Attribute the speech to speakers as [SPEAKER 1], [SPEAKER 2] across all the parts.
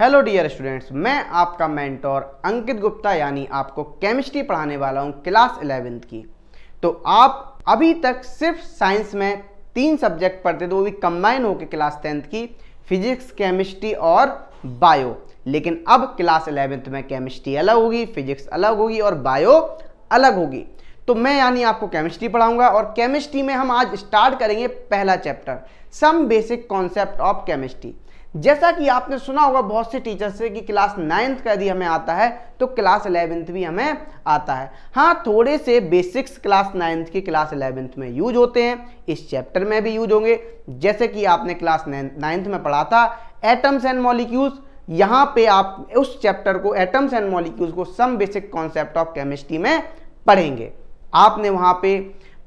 [SPEAKER 1] Hello dear students मैं आपका mentor अंकित गुप्ता, यानी आपको केमिस्ट्री पढ़ाने वाला हूँ क्लास इलेवेंथ की। तो आप अभी तक सिर्फ़ साइंस में तीन सब्जेक्ट पढ़ते थे, वो भी कंबाइन होकर क्लास टेंथ की फिजिक्स केमिस्ट्री और बायो लेकिन अब क्लास इलेवेंथ में केमिस्ट्री अलग होगी फिजिक्स अलग होगी और बायो अलग होगी। तो मैं, यानी आपको केमिस्ट्री पढ़ाऊँगा और केमिस्ट्री में हम आज स्टार्ट करेंगे पहला chapter some basic concept of chemistry जैसा कि आपने सुना होगा बहुत से टीचर से कि क्लास नाइन्थ का यदि हमें आता है तो क्लास इलेवेंथ भी हमें आता है। हाँ थोड़े से बेसिक्स क्लास नाइन्थ के क्लास इलेवेंथ में यूज़ होते हैं। इस चैप्टर में भी यूज़ होंगे। जैसे कि आपने क्लास नाइन्थ में पढ़ा था एटम्स एंड मॉलिक्यूल्स यहाँ पे आप उस चैप्टर को एटम्स एंड मॉलिक्यूल्स को some basic concept of chemistry में पढ़ेंगे। आपने वहाँ पे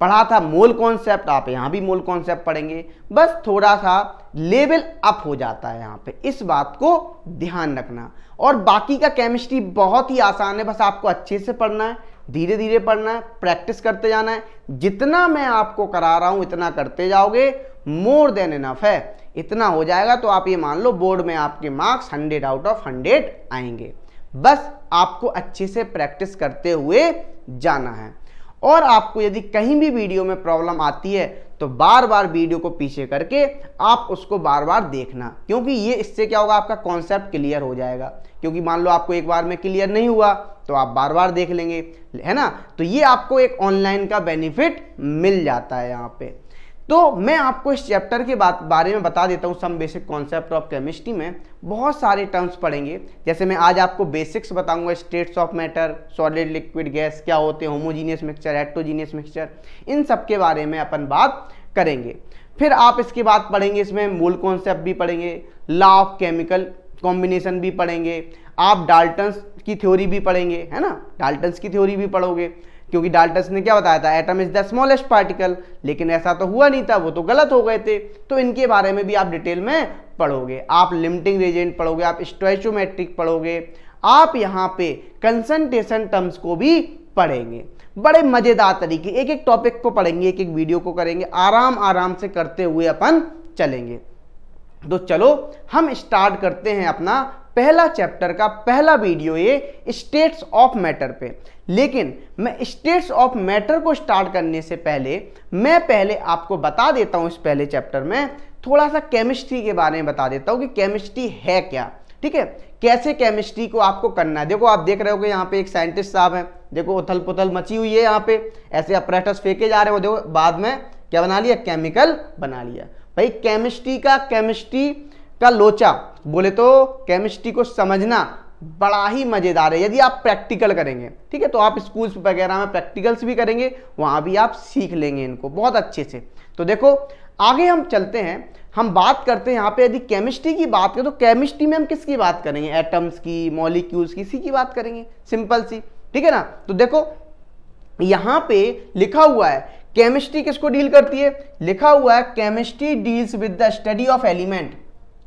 [SPEAKER 1] पढ़ा था, मोल कॉन्सेप्ट आप यहाँ भी मोल कॉन्सेप्ट पढ़ेंगे। बस थोड़ा सा लेवल अप हो जाता है यहाँ पे, इस बात को ध्यान रखना। और बाकी का केमिस्ट्री बहुत ही आसान है, बस आपको अच्छे से पढ़ना है धीरे धीरे पढ़ना है प्रैक्टिस करते जाना है। जितना मैं आपको करा रहा हूँ, इतना करते जाओगे मोर देन इनफ है। इतना हो जाएगा तो आप ये मान लो बोर्ड में आपके marks hundred out of hundred आएँगे। बस आपको अच्छे से प्रैक्टिस करते हुए जाना है। और आपको यदि कहीं भी वीडियो में प्रॉब्लम आती है तो बार बार वीडियो को पीछे करके आप उसको बार बार देखना, क्योंकि ये इससे क्या होगा, आपका कॉन्सेप्ट क्लियर हो जाएगा। क्योंकि मान लो आपको एक बार में क्लियर नहीं हुआ तो आप बार बार देख लेंगे, है ना? तो ये आपको एक ऑनलाइन का बेनिफिट मिल जाता है यहाँ पे। तो मैं आपको इस चैप्टर के बात, बारे में बता देता हूँ some basic concept of chemistry में। बहुत सारे टर्म्स पढ़ेंगे। जैसे मैं आज आपको बेसिक्स बताऊँगा states of matter solid liquid gas क्या होते हैं होमोजीनियस मिक्सचर हेट्रोजीनियस मिक्सचर इन सब के बारे में अपन बात करेंगे। फिर आप इसके बाद पढ़ेंगे, इसमें मूल कॉन्सेप्ट भी पढ़ेंगे लॉ ऑफ़ केमिकल कॉम्बिनेशन भी पढ़ेंगे। आप डाल्टन्स की थ्योरी भी पढ़ेंगे, है ना? डाल्टन्स की थ्योरी भी पढ़ोगे। क्योंकि डाल्टस ने क्या बताया था? Atom is the smallest particle लेकिन ऐसा तो हुआ नहीं था, वो तो गलत हो गए थे। तो इनके बारे में भी आप डिटेल में पढ़ोगे। आप लिमिटिंग रेजेंट पढ़ोगे, आप स्टोचोमेट्रिक पढ़ोगे। आप यहाँ पे कंसंट्रेशन टर्म्स को भी पढ़ेंगे। बड़े मज़ेदार तरीके। एक एक टॉपिक को पढ़ेंगे एक एक वीडियो को करेंगे। आराम आराम से करते हुए अपन चलेंगे। तो चलो, हम स्टार्ट करते हैं अपना पहला चैप्टर का पहला वीडियो ये स्टेट्स ऑफ़ मैटर पे। लेकिन मैं स्टेट्स ऑफ़ मैटर को स्टार्ट करने से पहले, मैं पहले आपको बता देता हूँ इस पहले चैप्टर में, थोड़ा सा केमिस्ट्री के बारे में बता देता हूँ कि केमिस्ट्री है क्या। ठीक है? कैसे केमिस्ट्री को आपको करना है? देखो, आप देख रहे हो कि यहाँ पे एक साइंटिस्ट साहब है। देखो उथल पुथल मची हुई है यहाँ पे। ऐसे अपरेटस फेंके जा रहे हो। देखो, बाद में क्या बना लिया? केमिकल बना लिया। भाई केमिस्ट्री का केमिस्ट्री का लोचा। बोले तो केमिस्ट्री को समझना बड़ा ही मज़ेदार है, यदि आप प्रैक्टिकल करेंगे, ठीक है? तो आप स्कूल्स वगैरह में प्रैक्टिकल्स भी करेंगे, वहाँ भी आप सीख लेंगे इनको, बहुत अच्छे से। तो देखो, आगे हम चलते हैं, हम बात करते हैं यहाँ पे, यदि केमिस्ट्री की बात करें तो केमिस्ट्री में हम किसकी बात करेंगे? एटम्स की मॉलिक्यूल्स की, इसी की बात करेंगे सिंपल सी, ठीक है ना? तो देखो, यहाँ पे लिखा हुआ है केमिस्ट्री किसको डील करती है? लिखा हुआ है chemistry deals with the study of element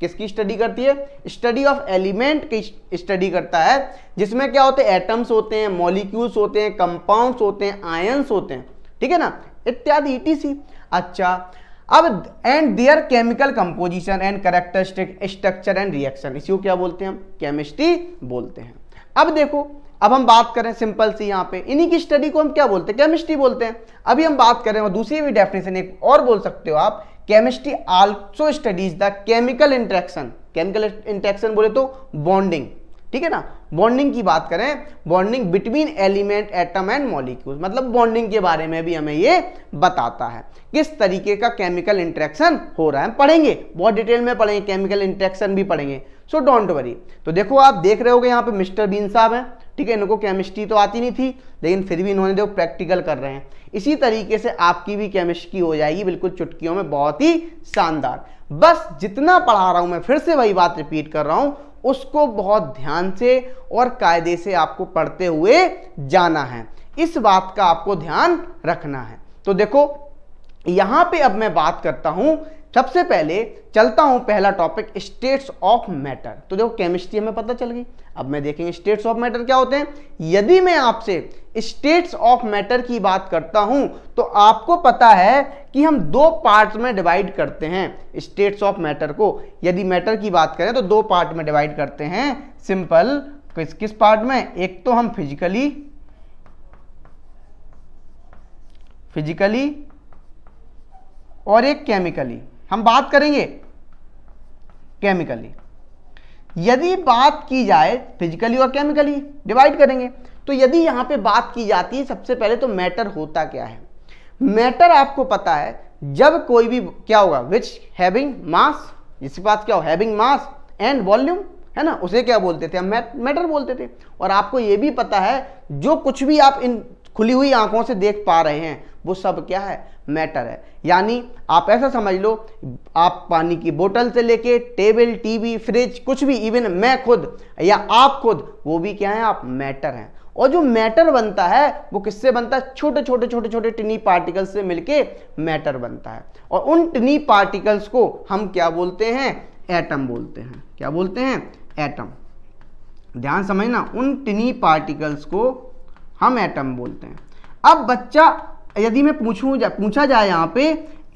[SPEAKER 1] किसकी स्टडी करती है? स्टडी ऑफ़ एलिमेंट की स्टडी करता है, जिसमें क्या होते हैं? एटम्स होते हैं मॉलिक्यूल्स होते हैं कंपाउंड्स होते हैं आयंस होते हैं। ठीक है ना? इत्यादि ईटीसी अच्छा अब and their chemical composition and characteristic structure and reaction इसी को क्या बोलते हैं हम? केमिस्ट्री बोलते हैं। अब देखो, अब हम बात करें सिंपल सी यहाँ पे। इन्हीं की स्टडी को हम क्या बोलते हैं? केमिस्ट्री बोलते हैं। अभी हम बात करें और दूसरी भी डेफिनेशन एक और बोल सकते हो आप। Chemistry also studies the chemical interaction chemical interaction बोले तो बॉन्डिंग ठीक है ना? बॉन्डिंग की बात करें bonding between element atom and molecule मतलब बॉन्डिंग के बारे में भी हमें ये बताता है। किस तरीके का केमिकल इंट्रैक्शन हो रहा है? पढ़ेंगे, बहुत डिटेल में पढ़ेंगे केमिकल इंट्रैक्शन भी पढ़ेंगे। सो डोंट वरी तो देखो आप देख रहे हो यहाँ पे मिस्टर बीन साहब हैं। ठीक है, इनको केमिस्ट्री तो आती नहीं थी, लेकिन फिर भी इन्होंने देखो प्रैक्टिकल कर रहे हैं। इसी तरीके से आपकी भी केमिस्ट्री हो जाएगी, बिल्कुल चुटकियों में, बहुत ही शानदार। बस जितना पढ़ा रहा हूँ मैं, फिर से वही बात रिपीट कर रहा हूँ, उसको बहुत ध्यान से और कायदे से आपको पढ़ते हुए जाना है। इस बात का आपको ध्यान रखना है। तो देखो, यहाँ पे अब मैं बात करता हूँ सबसे पहले चलता हूँ पहला टॉपिक स्टेट्स ऑफ़ मैटर तो देखो केमिस्ट्री हमें पता चल गई। अब मैं देखेंगे स्टेट्स ऑफ़ मैटर क्या होते हैं। यदि मैं आपसे स्टेट्स ऑफ़ मैटर की बात करता हूँ तो आपको पता है कि हम दो पार्ट में डिवाइड करते हैं स्टेट्स ऑफ़ मैटर को। यदि मैटर की बात करें तो दो पार्ट में डिवाइड करते हैं। सिंपल किस किस पार्ट में? एक तो हम फिजिकली फिजिकली और एक केमिकली हम बात करेंगे केमिकली यदि बात की जाए फिजिकली और केमिकली डिवाइड करेंगे। तो यदि यहाँ पे बात की जाती है, सबसे पहले तो मैटर होता क्या है? मैटर आपको पता है, जब कोई भी, क्या होगा? विच हैविंग मास जिसके पास क्या हो? हैविंग मास एंड वॉल्यूम है ना? उसे क्या बोलते थे? हम मैटर बोलते थे। और आपको यह भी पता है, जो कुछ भी आप इन खुली हुई आँखों से देख पा रहे हैं वो सब क्या है? मैटर है। यानी आप ऐसा समझ लो, आप पानी की बोतल से लेके टेबल, टीवी, फ्रिज, कुछ भी, इवन मैं खुद या आप खुद, वो भी क्या है? आप मैटर हैं। और जो मैटर बनता है, वो किससे बनता है? छोटे छोटे छोटे छोटे टिनी पार्टिकल्स से मिलके मैटर बनता है। और उन टिनी पार्टिकल्स को हम क्या बोलते हैं? एटम बोलते हैं। क्या बोलते हैं? एटम। ध्यान समझना, उन टिनी पार्टिकल्स को हम एटम बोलते हैं। अब बच्चा यदि मैं पूछूँ जा, पूछा जाए यहाँ पे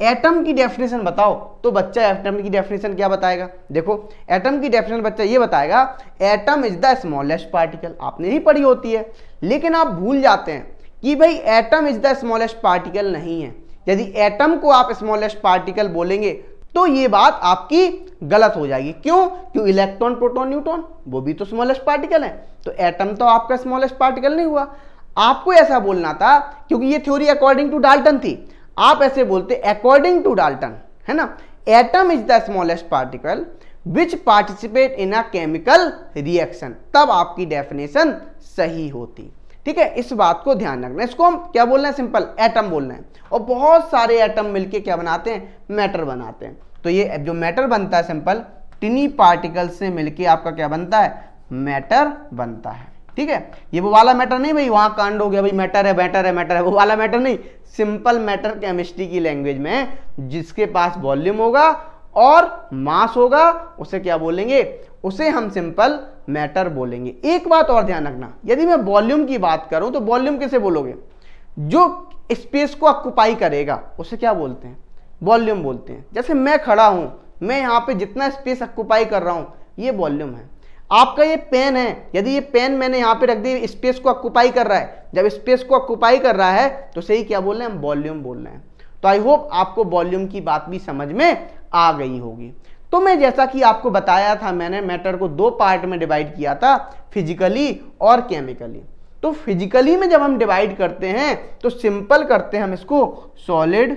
[SPEAKER 1] एटम की डेफिनेशन बताओ तो बच्चा एटम की डेफिनेशन क्या बताएगा? देखो एटम की डेफिनेशन बच्चा ये बताएगा atom is the smallest particle आपने ही पढ़ी होती है लेकिन आप भूल जाते हैं कि भाई atom is the smallest particle नहीं है। यदि एटम को आप स्मॉलेस्ट पार्टिकल बोलेंगे तो ये बात आपकी गलत हो जाएगी। क्यों? क्यों इलेक्ट्रॉन प्रोटॉन न्यूट्रॉन वो भी तो स्मॉलेस्ट पार्टिकल है। तो एटम तो आपका स्मॉलेस्ट पार्टिकल नहीं हुआ। आपको ऐसा बोलना था, क्योंकि ये थ्योरी अकॉर्डिंग टू डाल्टन थी। आप ऐसे बोलते अकॉर्डिंग टू डाल्टन है ना? Atom is the smallest particle which participate in a chemical reaction तब आपकी डेफिनेशन सही होती। ठीक है? इस बात को ध्यान रखना। इसको हम क्या बोलना है? सिंपल एटम बोलना है। और बहुत सारे एटम मिलके क्या बनाते हैं? मैटर बनाते हैं। तो ये जो मैटर बनता है सिंपल टिनी पार्टिकल से मिलके आपका क्या बनता है? मैटर बनता है। ठीक है? ये वो वाला मैटर नहीं भाई, वहाँ कांड हो गया, भाई मैटर है मैटर है मैटर है, वो वाला मैटर नहीं। सिंपल मैटर केमिस्ट्री की लैंग्वेज में, जिसके पास वॉल्यूम होगा और मास होगा, उसे क्या बोलेंगे? उसे हम सिंपल मैटर बोलेंगे। एक बात और ध्यान रखना, यदि मैं वॉल्यूम की बात करूँ तो वॉल्यूम कैसे बोलोगे? जो स्पेस को ऑक्युपाई करेगा, उसे क्या बोलते हैं? वॉल्यूम बोलते हैं। जैसे मैं खड़ा हूँ, मैं यहाँ पे जितना स्पेस ऑक्युपाई कर रहा हूँ, ये वॉल्यूम है। आपका ये पेन है, यदि ये पेन मैंने यहाँ पे रख दी स्पेस को ऑक्युपाई कर रहा है, जब स्पेस को ऑक्युपाई कर रहा है तो सही क्या बोल रहे हैं? हम वॉल्यूम बोल रहे हैं। तो आई होप आपको वॉल्यूम की बात भी समझ में आ गई होगी। तो मैं जैसा कि आपको बताया था, मैंने मैटर को दो पार्ट में डिवाइड किया था फिजिकली और केमिकली तो फिजिकली में जब हम डिवाइड करते हैं तो सिंपल करते हैं हम इसको सॉलिड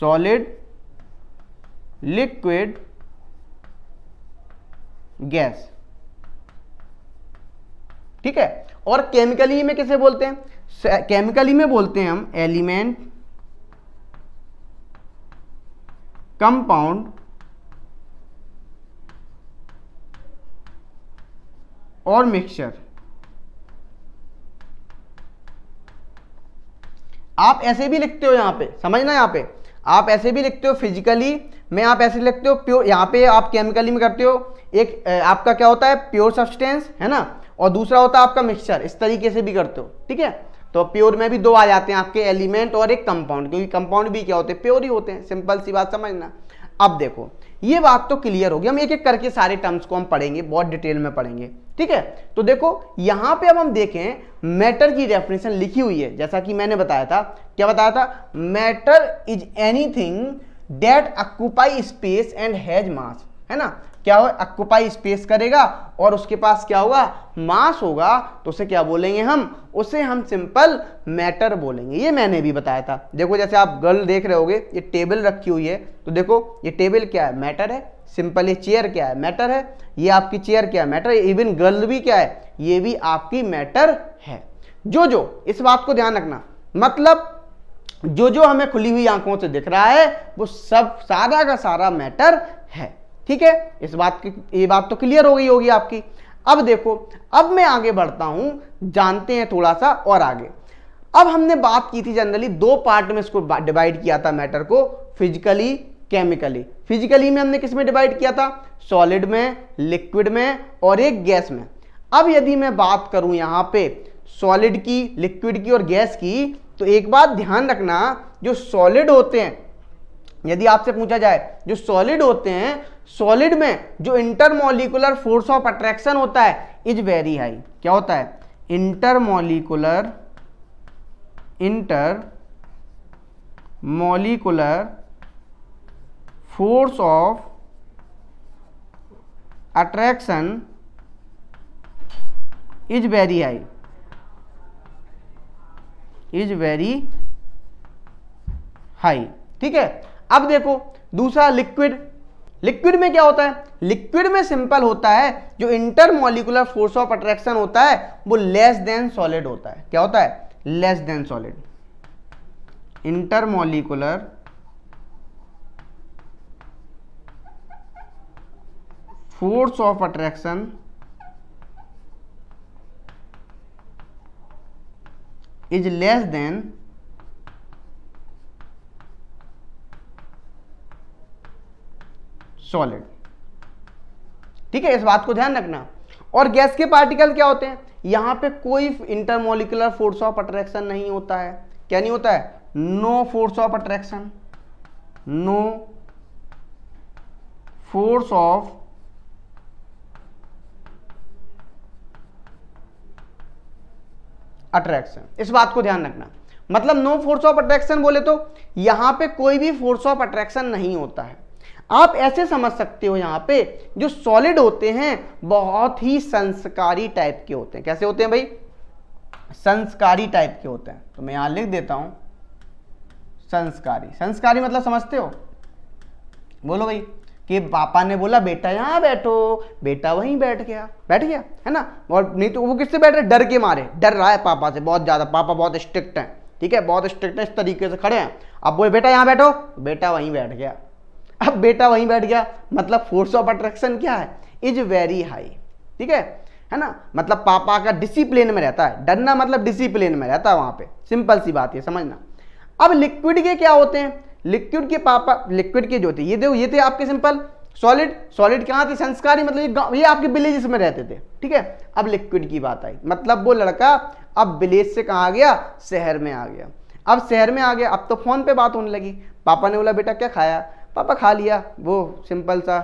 [SPEAKER 1] सॉलिड लिक्विड गैस। ठीक है? और केमिकली में किसे बोलते हैं? केमिकली में बोलते हैं हम एलिमेंट कंपाउंड और मिक्सचर आप ऐसे भी लिखते हो यहाँ पे, समझना यहाँ पे? आप ऐसे भी लिखते हो फिजिकली में आप ऐसे लिखते हो प्योर यहाँ पे आप केमिकली में करते हो, एक आपका क्या होता है प्योर सब्सटेंस है ना? और दूसरा होता है आपका मिक्सचर इस तरीके से भी करते हो, ठीक है? तो प्योर में भी दो आ जाते हैं आपके एलिमेंट और एक कंपाउंड क्योंकि कंपाउंड भी क्या होते हैं प्योर ही होते हैं सिंपल सी बात समझना। अब देखो, ये बात तो क्लियर होगी, हम एक एक करके सारे टर्म्स को हम पढ़ेंगे, बहुत डिटेल में पढ़ेंगे, ठीक है? तो देखो, यहाँ पे अब हम देखें मैटर की डेफिनेशन लिखी हुई है, जैसा कि मैंने बताया था, क्या बताया था? Matter is anything that occupy space and has mass है ना? क्या हो ऑक्युपाई स्पेस करेगा और उसके पास क्या होगा? मास होगा। तो उसे क्या बोलेंगे हम? उसे हम सिंपल मैटर बोलेंगे। ये मैंने भी बताया था। देखो, जैसे आप गर्ल देख रहे होगे, ये टेबल रखी हुई है। तो देखो, ये टेबल क्या है? मैटर है। सिंपल ये चेयर क्या है? मैटर है। ये आपकी चेयर क्या है? मैटर इवन गर्ल भी क्या है? ये भी आपकी मैटर है। जो जो इस बात को ध्यान रखना। मतलब जो जो हमें खुली हुई आँखों से दिख रहा है, वो सब सारा का सारा मैटर है। ठीक है? इस बात की, ये बात तो क्लियर हो गई होगी आपकी। अब देखो, अब मैं आगे बढ़ता हूँ, जानते हैं थोड़ा सा और आगे। अब हमने बात की थी जनरली दो पार्ट में इसको डिवाइड किया था मैटर को, फिजिकली, केमिकली। फिजिकली में हमने किसमें डिवाइड किया था? सॉलिड में, लिक्विड में और एक गैस में। अब यदि मैं बात करूँ यहाँ पे, सॉलिड की, लिक्विड की और गैस की तो एक बात ध्यान रखना, जो सॉलिड होते हैं, यदि आपसे पूछा जाए, जो सॉलिड होते हैं सॉलिड में जो इंटरमोलिकुलर फोर्स ऑफ़ अट्रैक्शन होता है इज़ वेरी हाई क्या होता है? Intermolecular inter molecular force of attraction is very high is very high. ठीक है? अब देखो, दूसरा लिक्विड। लिक्विड में क्या होता है? लिक्विड में सिंपल होता है, जो इंटरमोलिकुलर फोर्स ऑफ़ अट्रैक्शन होता है, वो लेस देन सॉलिड होता है। क्या होता है? Less than solid. Intermolecular force of attraction is less than solid ठीक है, इस बात को ध्यान रखना। और गैस के पार्टिकल क्या होते हैं? यहाँ पे कोई इंटरमोलिकुलर फोर्स ऑफ़ अट्रैक्शन नहीं होता है। क्या नहीं होता है? No force of attraction no force of attraction इस बात को ध्यान रखना। मतलब नो फोर्स ऑफ़ अट्रैक्शन बोले तो यहाँ पे कोई भी फोर्स ऑफ़ अट्रैक्शन नहीं होता है। आप ऐसे समझ सकते हो यहाँ पे, जो सॉलिड होते हैं, बहुत ही संस्कारी टाइप के होते हैं। कैसे होते हैं भाई? संस्कारी टाइप के होते हैं। तो मैं यहाँ लिख देता हूँ, संस्कारी। संस्कारी मतलब समझते हो? बोलो भाई। कि पापा ने बोला, बेटा यहाँ बैठो। बेटा वहीं बैठ गया। बैठ गया, है ना? और नहीं तो वो किससे बैठ रहे? डर के मारे। डर रहा है पापा से बहुत ज़्यादा। पापा बहुत स्ट्रिक्ट है, ठीक है? बहुत स्ट्रिक्ट है, इस तरीके से खड़े हैं। अब बोले, बेटा यहाँ बैठो। बेटा वहीं बैठ गया। अब बेटा वहीं बैठ गया। मतलब फोर्स ऑफ़ अट्रैक्शन क्या है? इज़ वेरी हाई ठीक है? है ना? मतलब पापा का डिसिप्लिन में रहता है। डरना मतलब डिसिप्लिन में रहता है वहाँ पे। सिंपल सी बात है, समझना। अब लिक्विड के क्या होते हैं? लिक्विड के पापा लिक्विड के जो थे ये देखो ये थे आपके सिंपल सॉलिड सॉलिड कहाँ थे? संस्कारी मतलब ये, ये आपके विलेजेस में रहते थे ठीक है? अब लिक्विड की बात आई मतलब वो लड़का अब विलेज से कहाँ आ गया? शहर में आ गया। अब शहर में आ गया अब तो फ़ोन पे बात होने लगी। पापा ने बोला बेटा क्या खाया? पापा खा लिया। वो सिंपल सा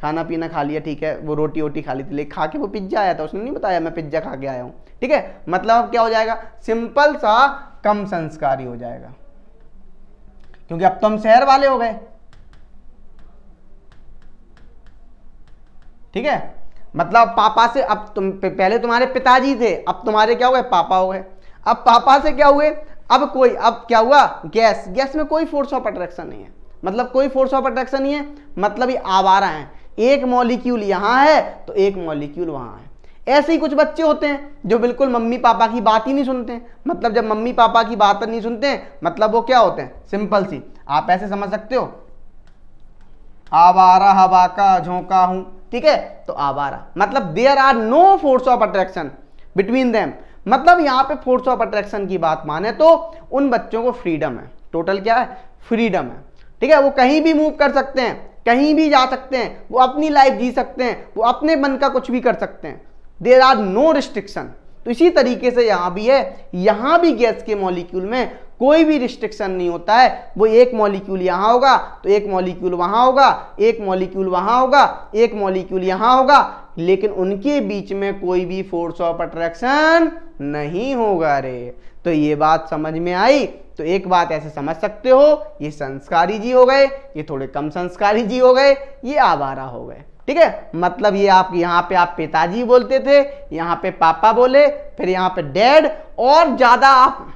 [SPEAKER 1] खाना पीना खा लिया ठीक है? वो रोटी वोटी खा ली थी लेकिन खा के वो पिज्जा आया था उसने नहीं बताया मैं पिज्जा खा के आया हूँ। ठीक है? मतलब अब क्या हो जाएगा? सिंपल सा कम संस्कारी हो जाएगा। क्योंकि अब तो हम शहर वाले हो गए। ठीक है? मतलब पापा से, अब तुम पहले तुम्हारे पिताजी थे, अब तुम्हारे क्या हो गए? पापा हो गए। अब पापा से क्या हुए? अब कोई, अब क्या हुआ? गैस गैस में कोई फोर्स ऑफ़ अट्रैक्शन नहीं है। मतलब कोई फोर्स ऑफ़ अट्रैक्शन नहीं है मतलब ये आवारा है। एक मॉलिक्यूल यहाँ है तो एक मॉलिक्यूल वहाँ है। ऐसे ही कुछ बच्चे होते हैं जो बिल्कुल मम्मी पापा की बात ही नहीं सुनते हैं। मतलब जब मम्मी पापा की बात नहीं सुनते मतलब वो क्या होते हैं? सिंपल सी। आप ऐसे समझ सकते हो? आवारा हवा का झोंका हूँ। ठीक है? तो आवारा। मतलब there are no force of attraction between them मतलब यहाँ पे फोर्स ऑफ़ अट्रैक्शन की बात माने तो उन बच्चों को फ्रीडम है। टोटल क्या है? फ्रीडम है। ठीक है? वो कहीं भी मूव कर सकते हैं, कहीं भी जा सकते हैं, वो अपनी लाइफ जी सकते हैं, वो अपने मन का कुछ भी कर सकते हैं। There are no restriction. तो इसी तरीके से यहाँ भी है, यहाँ भी गैस के मॉलिक्यूल में कोई भी रिस्ट्रिक्शन नहीं होता है। वो एक मॉलिक्यूल यहाँ होगा तो एक मॉलिक्यूल वहाँ होगा, एक मॉलिक्यूल वहाँ होगा, एक मॉलिक्यूल यहाँ होगा। लेकिन उनके बीच में कोई भी फोर्स ऑफ़ अट्रैक्शन नहीं होगा रे। तो ये बात समझ में आई? तो एक बात ऐसे समझ सकते हो, ये संस्कारी जी हो गए, ये थोड़े कम संस्कारी जी हो गए, ये आवारा हो गए। ठीक है? मतलब ये आप, यहाँ पे आप पिताजी बोलते थे, यहाँ पे पापा बोले, फिर यहाँ पे डैड, और ज़्यादा आप,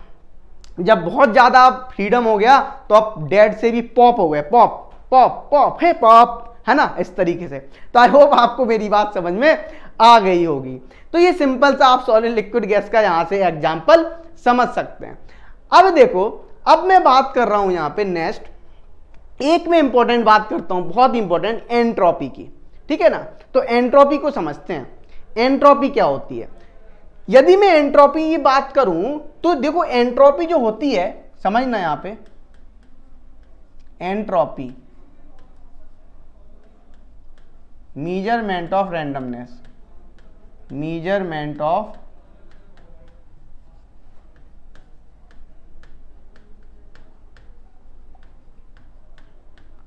[SPEAKER 1] जब बहुत ज़्यादा फ्रीडम हो गया तो आप डैड से भी पॉप हो गए, पॉप पॉप पॉप है पॉप, है ना? इस तरीके से। तो आई होप आपको मेरी बात समझ में आ गई होगी। तो ये सिंपल सा आप सॉलिड लिक्विड गैस का यहाँ से एग्ज़ाम्पल समझ सकते हैं। अब देखो, अब मैं बात कर रहा हूँ यहाँ पे नेक्स्ट एक में इंपॉर्टेंट बात करता हूँ, बहुत इंपॉर्टेंट एंट्रोपी की। ठीक है ना? तो एंट्रोपी को समझते हैं। एंट्रोपी क्या होती है? यदि मैं एंट्रोपी की बात करूँ तो देखो एंट्रोपी जो होती है, समझना यहाँ पे? Entropy measurement of randomness measurement of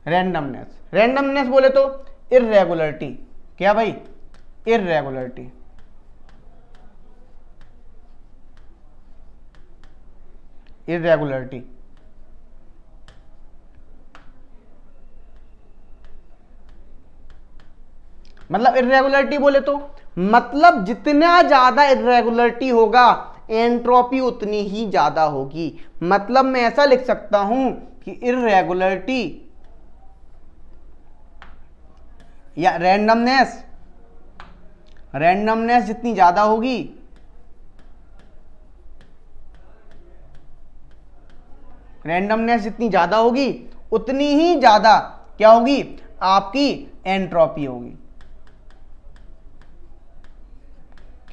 [SPEAKER 1] randomness randomness बोले तो इरेगुलरिटी क्या भाई? इरेगुलरिटी इरेगुलरिटी मतलब इरेगुलरिटी बोले तो? मतलब जितना ज़्यादा इरेगुलरिटी होगा एंट्रोपी उतनी ही ज़्यादा होगी। मतलब मैं ऐसा लिख सकता हूँ कि इरेगुलरिटी या रैंडमनेस रैंडमनेस जितनी ज़्यादा होगी रैंडमनेस जितनी ज़्यादा होगी, उतनी ही ज़्यादा क्या होगी? आपकी एंट्रोपी होगी।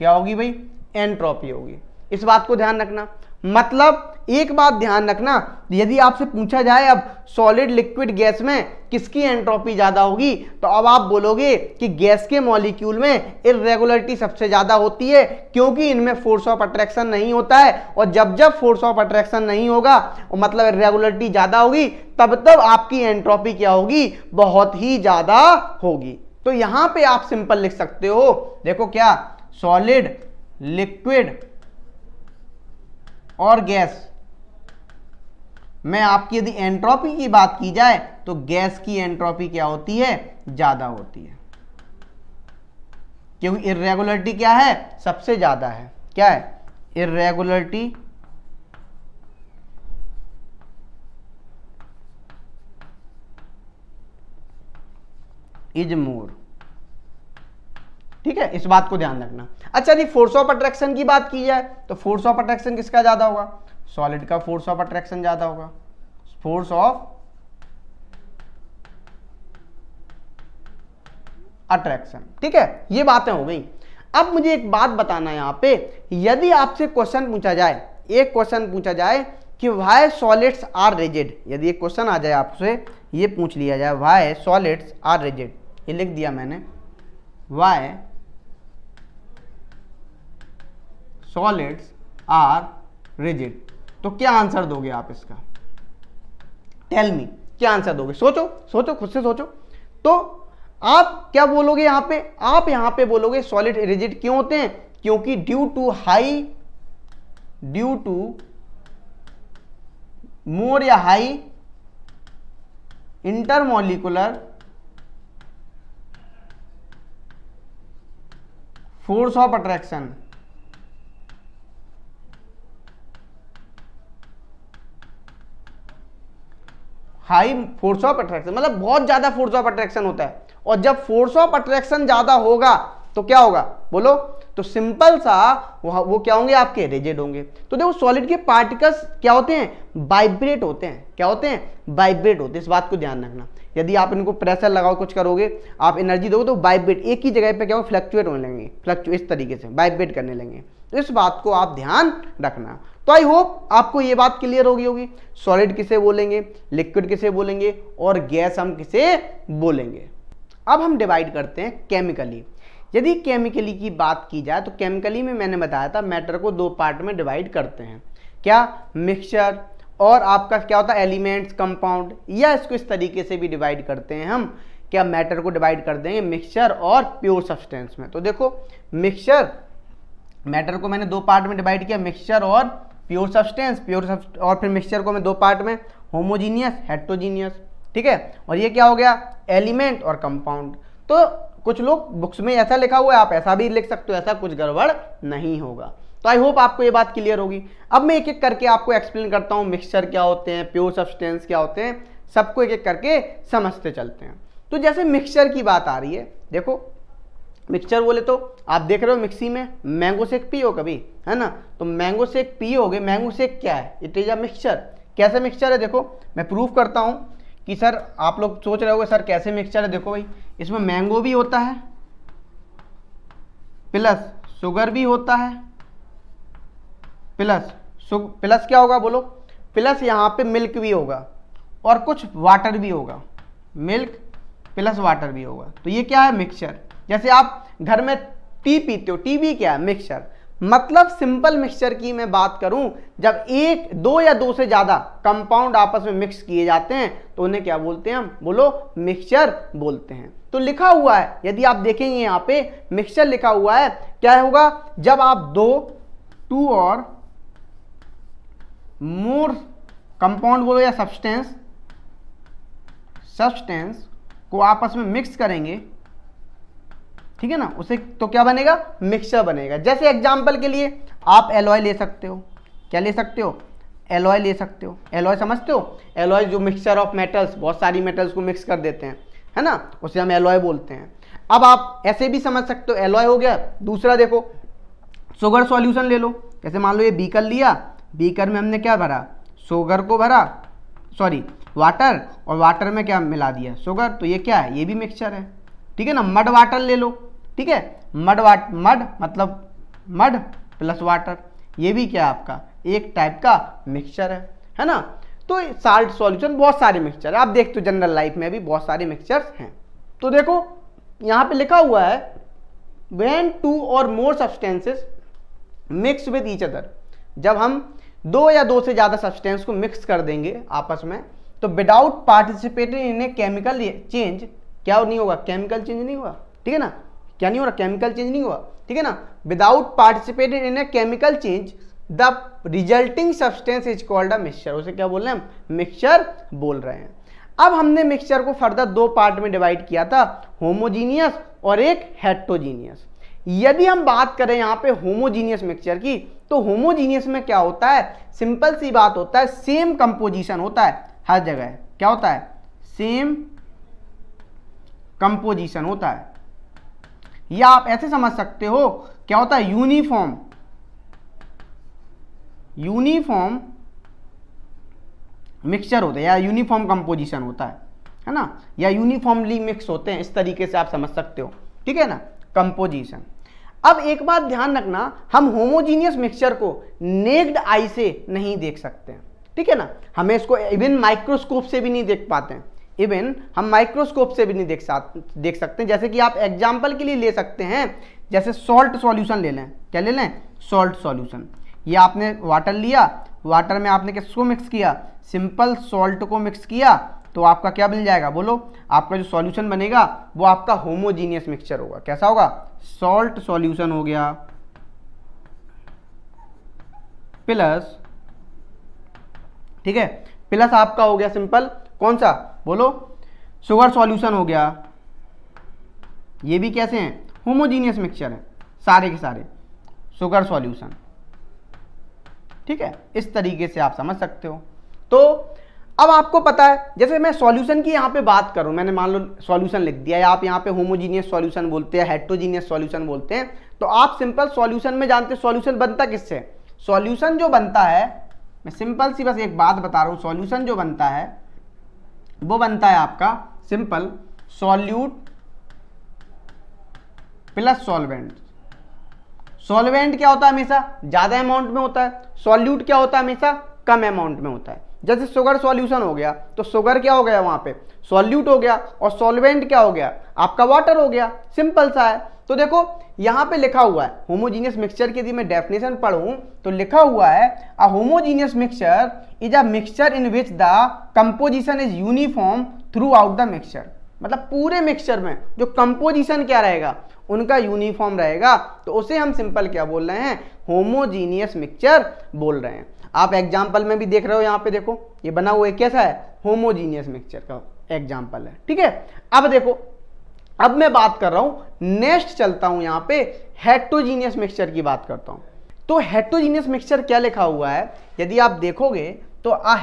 [SPEAKER 1] क्या होगी भाई? एंट्रोपी होगी। इस बात को ध्यान रखना। मतलब एक बात ध्यान रखना, यदि आपसे पूछा जाए अब सॉलिड लिक्विड गैस में किसकी एंट्रोपी ज़्यादा होगी तो अब आप बोलोगे कि गैस के मॉलिक्यूल में इरेगुलरिटी सबसे ज़्यादा होती है, क्योंकि इनमें फोर्स ऑफ़ अट्रैक्शन नहीं होता है, और जब जब फोर्स ऑफ़ अट्रैक्शन नहीं होगा मतलब इरेगुलरिटी ज़्यादा होगी, तब तब आपकी एंट्रोपी क्या होगी? बहुत ही ज़्यादा होगी। तो यहाँ पे आप सिंपल लिख सकते हो। देखो क्या? सॉलिड लिक्विड और गैस। में आपकी यदि एंट्रोपी की बात की जाए तो गैस की एंट्रोपी क्या होती है? ज़्यादा होती है। क्योंकि इरेगुलरिटी क्या है? सबसे ज़्यादा है। क्या है? इरेगुलरिटी इज़ मोर ठीक है, इस बात को ध्यान रखना। अच्छा जी फोर्स ऑफ़ अट्रैक्शन की बात की जाए तो फोर्स ऑफ़ अट्रैक्शन किसका ज़्यादा होगा? सॉलिड का फोर्स ऑफ़ अट्रैक्शन ज़्यादा होगा। फोर्स ऑफ़ अट्रैक्शन ठीक है, ये बातें हो गई। अब मुझे एक बात बताना है यहाँ पे। यदि आपसे क्वेश्चन पूछा जाए, एक क्वेश्चन पूछा जाए कि वाई सॉलिड्स आर रिजिड यदि एक क्वेश्चन आ जाए आपसे, ये पूछ लिया जाए वाई सॉलिड्स आर रिजिड ये लिख दिया मैंने। वाई सॉलिड्स आर रिजिड तो क्या आंसर दोगे आप इसका? टेल मी क्या आंसर दोगे? सोचो सोचो, खुद से सोचो। तो आप क्या बोलोगे यहाँ पे? आप यहाँ पे बोलोगे सॉलिड रिजिड क्यों होते हैं? क्योंकि due to high due to more या high intermolecular force of attraction high force of attraction मतलब बहुत ज़्यादा फोर्स ऑफ़ अट्रैक्शन होता है। और जब फोर्स ऑफ़ अट्रैक्शन ज़्यादा होगा तो क्या होगा? बोलो तो सिंपल सा वो, वो क्या होंगे आपके? रिजिड होंगे। तो देखो सॉलिड के पार्टिकल्स क्या होते हैं? वाइब्रेट होते हैं। क्या होते हैं? वाइब्रेट होते हैं। इस बात को ध्यान रखना। यदि आप इनको प्रेशर लगाओ कुछ करोगे आप एनर्जी दोगे तो वाइब्रेट एक ही जगह पे क्या होगा? फ्लक्चुएट होने लगेंगे। फ्लक्चुएट इस तरीके से वाइब्रेट करने लगेंगे। तो इस बात को आप ध्यान रखना। तो आई होप आपको ये बात क्लियर होगी होगी। सॉलिड किसे बोलेंगे? लिक्विड किसे बोलेंगे? और गैस हम किसे बोलेंगे? अब हम डिवाइड करते हैं केमिकली यदि केमिकली की बात की जाए तो केमिकली में मैंने बताया था मैटर को दो पार्ट में डिवाइड करते हैं। क्या? मिक्सचर और आपका क्या होता है? एलिमेंट्स कंपाउंड या इसको इस तरीके से भी डिवाइड करते हैं हम। क्या मैटर को डिवाइड कर देंगे? मिक्सचर और प्योर सब्सटेंस में। तो देखो मिक्सचर मैटर को मैंने दो पार्ट में डिवाइड किया मिक्सचर और प्योर सब्सटेंस प्योर और फिर मिक्सचर को मैं दो पार्ट में होमोजीनियस हेट्रोजीनियस ठीक है? और ये क्या हो गया? एलिमेंट और कंपाउंड तो कुछ लोग बुक्स में ऐसा लिखा हुआ है, आप ऐसा भी लिख सकते हो, ऐसा कुछ गड़बड़ नहीं होगा। तो आई होप आपको ये बात क्लियर होगी। अब मैं एक एक करके आपको एक्सप्लेन करता हूँ मिक्सचर क्या होते हैं प्योर सब्सटेंस क्या होते हैं, सबको एक एक करके समझते चलते हैं। तो जैसे मिक्सचर की बात आ रही है, देखो मिक्सचर बोले तो आप देख रहे हो मिक्सी में मैंगो शेक पियो कभी, है ना? तो मैंगो शेक पियोगे, मैंगो शेक क्या है? It is a mixture. कैसे मिक्सचर है देखो, मैं प्रूफ करता हूँ कि सर, आप लोग सोच रहे होगे, सर, कैसे मिक्सचर है? देखो भाई, इसमें मैंगो भी होता है, प्लस शुगर भी होता है, प्लस प्लस क्या होगा बोलो? प्लस यहाँ पे मिल्क भी होगा, और कुछ वाटर भी होगा। मिल्क प्लस वाटर भी होगा। तो ये क्या है? मिक्सचर। जैसे आप घर में टी पीते हो, टी भी क्या है? मिक्सचर मतलब सिंपल मिक्सचर की मैं बात करूँ, जब एक, दो या दो से ज़्यादा कंपाउंड आपस में मिक्स किए जाते हैं तो उन्हें क्या बोलते हैं हम? बोलो मिक्सचर बोलते हैं। तो लिखा हुआ है, यदि आप देखेंगे यहाँ पे मिक्सचर लिखा हुआ है, क्या होगा? जब आप दो, टू और मोर कंपाउंड बोलो या सब्सटेंस सब्सटेंस को आपस में मिक्स करेंगे ठीक है ना? उसे तो क्या बनेगा? मिक्सचर बनेगा। जैसे एग्ज़ाम्पल के लिए आप एलॉय ले सकते हो। क्या ले सकते हो? एलॉय ले सकते हो। एलॉय समझते हो? एलॉय जो मिक्सचर ऑफ़ मेटल्स बहुत सारी मेटल्स को मिक्स कर देते हैं। है ना? उसे हम एलॉय बोलते हैं। अब आप ऐसे भी समझ सकते हो। एलॉय हो गया। दूसरा देखो शुगर सॉल्यूशन ले लो। जैसे मान लो ये बीकर लिया। बीकर में हमने क्या भरा? शुगर को भरा। सॉरी वाटर और वाटर में क्या मिला दिया? शुगर तो ये क्या है? ये भी मिक्सचर है। ठीक है ना? मड वाटर ले लो। ठीक है? मड वाट मड मतलब मड प्लस वाटर ये भी क्या आपका? एक टाइप का मिक्सचर है है ना? तो साल्ट सॉल्यूशन बहुत सारे मिक्सचर है। आप देखते हो जनरल लाइफ में भी बहुत सारे मिक्सचर्स हैं। तो देखो, यहाँ पे लिखा हुआ है when two or more substances mix with each other जब हम दो या दो से ज़्यादा सब्सटेंस को मिक्स कर देंगे आपस में तो without participating in a chemical change क्या नहीं होगा? केमिकल चेंज नहीं हुआ ठीक है ना? क्या नहीं हो रहा? केमिकल चेंज नहीं हुआ। ठीक है ना? Without participated in a chemical change the resulting substance is called a mixture उसे क्या बोल रहे हैं मिक्सचर बोल रहे हैं। अब हमने मिक्सचर को फर्दर दो पार्ट में डिवाइड किया था होमोजीनियस और एक हेट्रोजीनियस यदि हम बात करें यहाँ पे होमोजीनियस मिक्सचर की तो होमोजीनियस में क्या होता है? सिंपल सी बात होता है सेम कंपोजिशन होता है हर जगह। क्या होता है? सेम कंपोजिशन होता है। या आप ऐसे समझ सकते हो, क्या होता है यूनिफॉर्म यूनिफॉर्म मिक्सचर होता है, या यूनिफॉर्म कंपोजिशन होता है है ना? या यूनिफॉर्मली मिक्स होते हैं, इस तरीके से आप समझ सकते हो, ठीक है ना? कंपोजिशन अब एक बात ध्यान रखना, हम होमोजीनियस मिक्सचर को नेक्ड आई से नहीं देख सकते ठीक है ना? हमें इसको इवन माइक्रोस्कोप से भी नहीं देख पाते हैं। इवन हम माइक्रोस्कोप से भी नहीं देख देख सकते जैसे कि आप एग्ज़ाम्पल के लिए ले सकते हैं, जैसे सॉल्ट सॉल्यूशन ले लें। क्या ले लें? सॉल्ट सॉल्यूशन ये आपने वाटर लिया वाटर में आपने किसको मिक्स किया? सिंपल सॉल्ट को मिक्स किया तो आपका क्या मिल जाएगा? बोलो, आपका जो सॉल्यूशन बनेगा, वो आपका होमोजीनियस मिक्सचर होगा। कैसा होगा? सॉल्ट सॉल्यूशन हो गया। प्लस ठीक है? प्लस आपका हो गया सिंपल कौन सा? बोलो। शुगर सॉल्यूशन हो गया। ये भी कैसे हैं? होमोजीनियस मिक्सचर है। सारे के सारे। शुगर सॉल्यूशन ठीक है? इस तरीके से आप समझ सकते हो। तो अब आपको पता है, जैसे मैं सॉल्यूशन की यहाँ पे बात करूँ मैंने मान लो सॉल्यूशन लिख दिया या आप यहाँ पे होमोजीनियस सॉल्यूशन बोलते हैं हेट्रोजीनियस सॉल्यूशन बोलते हैं तो आप सिंपल सॉल्यूशन में जानते हैं सॉल्यूशन बनता किससे? सॉल्यूशन जो बनता है, मैं सिंपल सी बस एक बात बता रहा हूँ सॉल्यूशन जो बनता है वो बनता है आपका simple solute plus solvent. Solvent क्या होता है हमेशा? ज़्यादा अमाउंट में होता है। सॉल्यूट क्या होता है हमेशा? कम अमाउंट में होता है। जैसे शुगर सॉल्यूशन हो गया तो शुगर क्या हो गया वहाँ पे? सॉल्यूट हो गया। और सॉल्वेंट क्या हो गया? आपका वाटर हो गया। सिंपल सा है। तो देखो, यहाँ पे लिखा हुआ है होमोजीनियस मिक्सचर की यदि मैं डेफिनेशन पढ़ूं तो लिखा हुआ है a homogeneous mixture is a mixture in which the composition is uniform throughout the mixture मतलब पूरे मिक्सचर में जो कंपोजिशन क्या रहेगा, उनका यूनिफॉर्म रहेगा। तो उसे हम सिंपल क्या बोल रहे हैं? होमोजीनियस मिक्सचर बोल रहे हैं। आप एग्ज़ाम्पल में भी देख रहे हो यहाँ पे देखो, ये बना हुआ कैसा है? होमोजीनियस मिक्सचर का एग्ज़ाम्पल है। ठीक है? अब देखो अब मैं बात कर रहा हूँ नेक्स्ट चलता हूँ यहाँ पे हेट्रोजीनियस मिक्सचर की बात करता हूँ। तो हेट्रोजीनियस मिक्सचर क्या लिखा हुआ है? यदि आप देखोगे तो a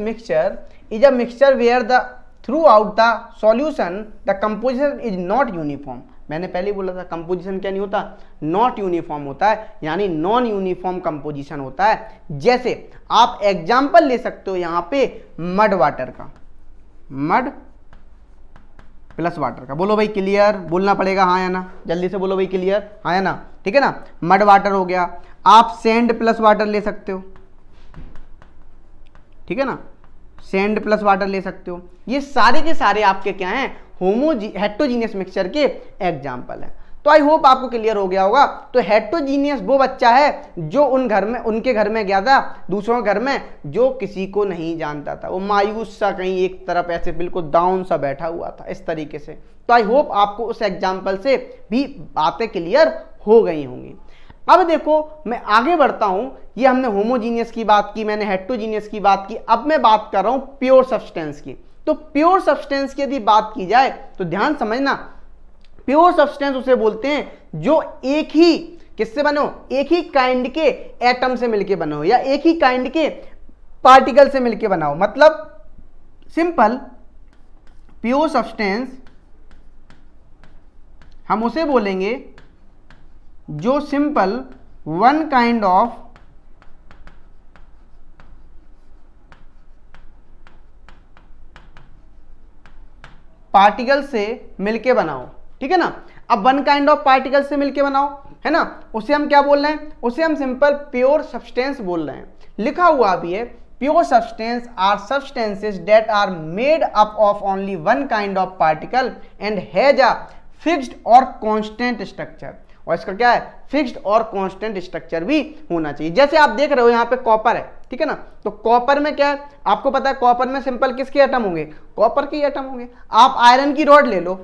[SPEAKER 1] mixture is a mixture where the throughout the solution the composition is not uniform मैंने पहले बोला था कंपोजिशन क्या नहीं होता? नॉट यूनिफॉर्म होता है, यानी नॉन यूनिफॉर्म कंपोजिशन होता है। जैसे आप एग्जांपल ले सकते हो यहाँ पे मड वाटर का। मड प्लस वाटर का। बोलो भाई क्लियर बोलना पड़ेगा हाँ या ना? जल्दी से बोलो भाई क्लियर हाँ या ना? ठीक है ना? मड वाटर हो गया। आप सेंड प्लस वाटर ले सकते हो। ठीक है ना? सेंड प्लस वाटर ले सकते हो। ये सारे के सारे आपके क्या हैं? होमोजी हेट्रोजीनियस मिक्सचर के एग्ज़ाम्पल है। तो आई होप आपको क्लियर हो गया होगा। तो हेट्रोजीनियस वो बच्चा है जो उन घर में, उनके घर में गया था, दूसरों के घर में, जो किसी को नहीं जानता था। वो मायूस सा कहीं एक तरफ़ ऐसे बिल्कुल डाउन सा बैठा हुआ था, इस तरीके से। तो आई होप आपको उस एग्ज़ाम्पल से भी बातें क्लियर हो गई होंगी। अब देखो, मैं आगे बढ़ता हूँ। ये हमने होमोजीनियस की बात की, मैंने हेट्रोजीनियस की बात की। अब मैं बात कर रहा हूँ प्योर सब्सटेंस की। तो प्योर सब्सटेंस की यदि बात की जाए तो ध्यान समझना प्योर सब्सटेंस उसे बोलते हैं, जो एक ही, किससे बने एक ही काइंड के एटम से मिलके बने या एक ही काइंड के पार्टिकल से मिलके बनाओ मतलब सिंपल प्योर सब्सटेंस हम उसे बोलेंगे, जो simple one kind of particle से मिलके बनाओ ठीक है ना? अब वन काइंड ऑफ़ पार्टिकल से मिलके बनाओ, है ना? उसे हम क्या बोल रहे हैं? उसे हम सिंपल प्योर सब्सटेंस बोल रहे हैं। लिखा हुआ भी है pure substance are substances that are made up of only one kind of particle and has a fixed or constant structure और इसका क्या है? फिक्स्ड और कांस्टेंट स्ट्रक्चर भी होना चाहिए। जैसे आप देख रहे हो, यहाँ पे कॉपर है, ठीक है ना? तो कॉपर में क्या है? आपको पता है कॉपर में सिंपल किसके एटम होंगे? कॉपर के एटम होंगे। आप आयरन की रॉड ले लो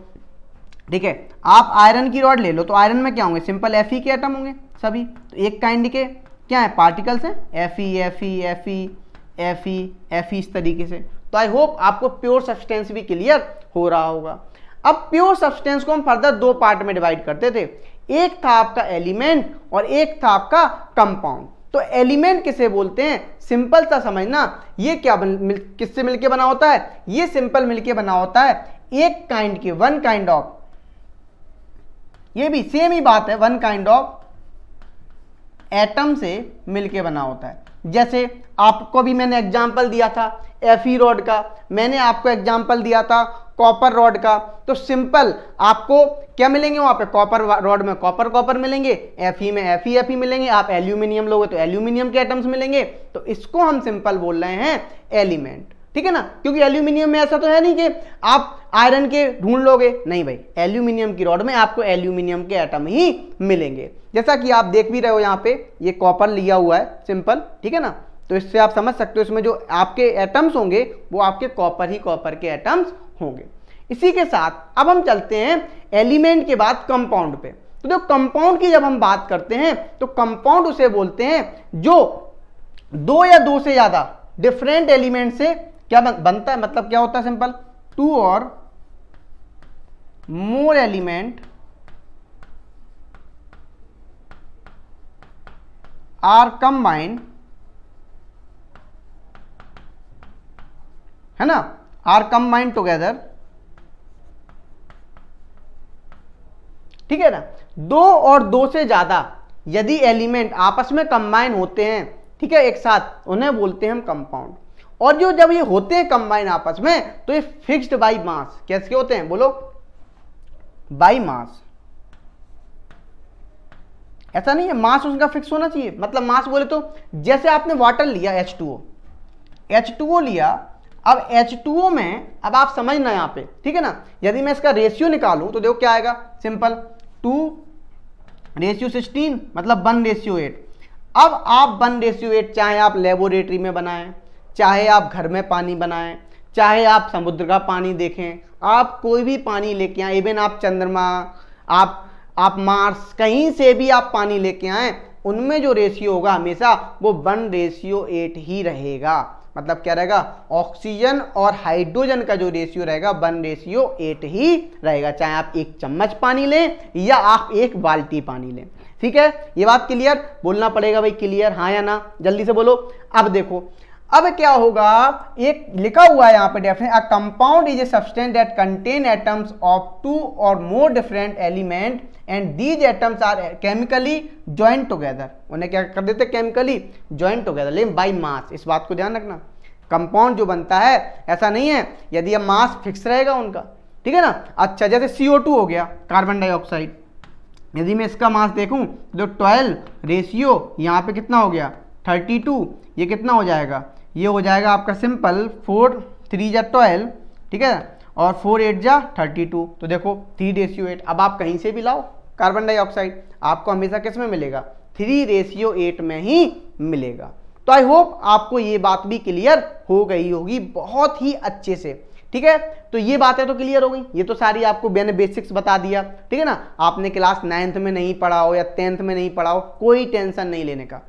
[SPEAKER 1] ठीक है आप आयरन की रॉड ले लो तो आयरन में क्या होंगे? सिंपल एफ़ के एटम होंगे सभी। तो एक काइंड के क्या है? पार्टिकल्स हैं। F E F E F E F E F E इस तरीके से। तो आई होप आपको प्योर सब्सटेंस भी क्लियर हो रहा होगा। अब प्योर सब्सटेंस को हम फर्दर दो पार्ट में डिवाइड करते थे। एक था आपका एलिमेंट और एक था आपका कंपाउंड तो एलिमेंट किसे बोलते हैं? सिंपल सा समझना ये क्या बन, मिल, किससे मिलके बना होता है? ये सिंपल मिलके बना होता है। एक काइंड के वन काइंड ऑफ़ ये भी सेम ही बात है वन काइंड ऑफ़ एटम से मिलके बना होता है। जैसे आपको भी मैंने एग्ज़ाम्पल दिया था एफी रॉड का। मैंने आपको एग्ज़ाम्पल दिया था कॉपर रॉड का। तो सिंपल आपको क्या मिलेंगे वहाँ पे? कॉपर रॉड में कॉपर कॉपर मिलेंगे एफ़ में एफ़ ई एफ़ मिलेंगे, आप एल्यूमिनियम लोगे तो एल्यूमिनियम के एटम्स मिलेंगे। तो इसको हम सिंपल बोल रहे हैं एलिमेंट ठीक है ना? क्योंकि एल्यूमिनियम में ऐसा तो है नहीं कि आप आयरन के ढूंढ लोगे। नहीं भाई एल्यूमिनियम की रॉड में आपको एल्यूमिनियम के एटम ही मिलेंगे। जैसा कि आप देख भी रहे हो यहाँ पे, ये कॉपर लिया हुआ है सिंपल ठीक है ना? तो इससे आप समझ सकते हो, इसमें जो आपके एटम्स होंगे, वो आपके कॉपर ही कॉपर के एटम्स होंगे। इसी के साथ, अब हम चलते हैं एलिमेंट के बाद कंपाउंड पे। तो जो कंपाउंड की जब हम बात करते हैं तो कंपाउंड उसे बोलते हैं जो दो या दो से ज़्यादा डिफरेंट एलिमेंट से क्या बन, बनता है? मतलब क्या होता है सिंपल टू और मोर एलिमेंट आर कंबाइंड है ना? आर कंबाइंड टुगेदर ठीक है ना? दो और दो से ज़्यादा यदि एलिमेंट आपस में कंबाइन होते हैं ठीक है एक साथ उन्हें बोलते हैं हम कंपाउंड और जो जब ये होते हैं कंबाइन आपस में तो ये फिक्स्ड बाई मास कैसे होते हैं? बोलो। बाई मास ऐसा नहीं है मास उसका फिक्स होना चाहिए। मतलब मास बोले तो जैसे आपने वाटर लिया H2O H2O लिया, अब एच H2O में, अब आप समझना यहाँ पे, ठीक है ना? यदि मैं इसका रेशियो निकालूं तो देखो क्या आएगा? सिंपल टू रेशियो सिक्सटीन मतलब वन रेशियो एट अब आप वन रेशियो एट चाहे, आप लेबोरेटरी में बनाएँ। चाहे आप घर में पानी बनाएँ, चाहे आप समुद्र का पानी देखें, आप कोई भी पानी लेके आए इवन आप चंद्रमा, आप आप मार्स कहीं से भी आप पानी लेके आए, उनमें जो रेशियो होगा हमेशा वो वन रेशियो एट ही रहेगा। मतलब क्या रहेगा? ऑक्सीजन और हाइड्रोजन का जो रेशियो रहेगा वन रेशियो एट ही रहेगा। चाहे आप एक चम्मच पानी लें या आप एक बाल्टी पानी लें। ठीक है? ये बात क्लियर बोलना पड़ेगा भाई क्लियर हाँ या ना? जल्दी से बोलो। अब देखो अब क्या होगा? एक लिखा हुआ है यहाँ पे definite a compound is a substance that contain atoms of two or more different element and these atoms are chemically joint together उन्हें क्या कर देते? केमिकली ज्वाइंट टुगेदर लेकिन बाई मास इस बात को ध्यान रखना। कंपाउंड जो बनता है, ऐसा नहीं है। यदि अब मास फिक्स रहेगा उनका, ठीक है ना? अच्छा जैसे CO2 हो गया कार्बन डाइऑक्साइड यदि मैं इसका मास देखूँ तो ट्वेल्व रेशियो यहाँ पे कितना हो गया? थर्टी टू ये कितना हो जाएगा? ये हो जाएगा आपका सिंपल फोर, थ्री जा ट्वेल्व, ठीक है? और फोर एट जा थर्टी टू। तो देखो, थ्री रेशियो एट। अब आप कहीं से भी लाओ, कार्बन डाइऑक्साइड, आपको हमेशा किसमें मिलेगा? थ्री रेशियो एट में ही मिलेगा। तो आई होप आपको ये बात भी क्लियर हो गई होगी बहुत ही अच्छे से, ठीक है? तो ये बातें तो क्लियर हो गई। ये तो सारी आपको मैंने बेसिक्स बता दिया, ठीक है ना? आपने क्लास नाइन्थ में नहीं पढ़ा हो या टेंथ में नहीं पढ़ा हो, कोई टेंशन नहीं लेने का।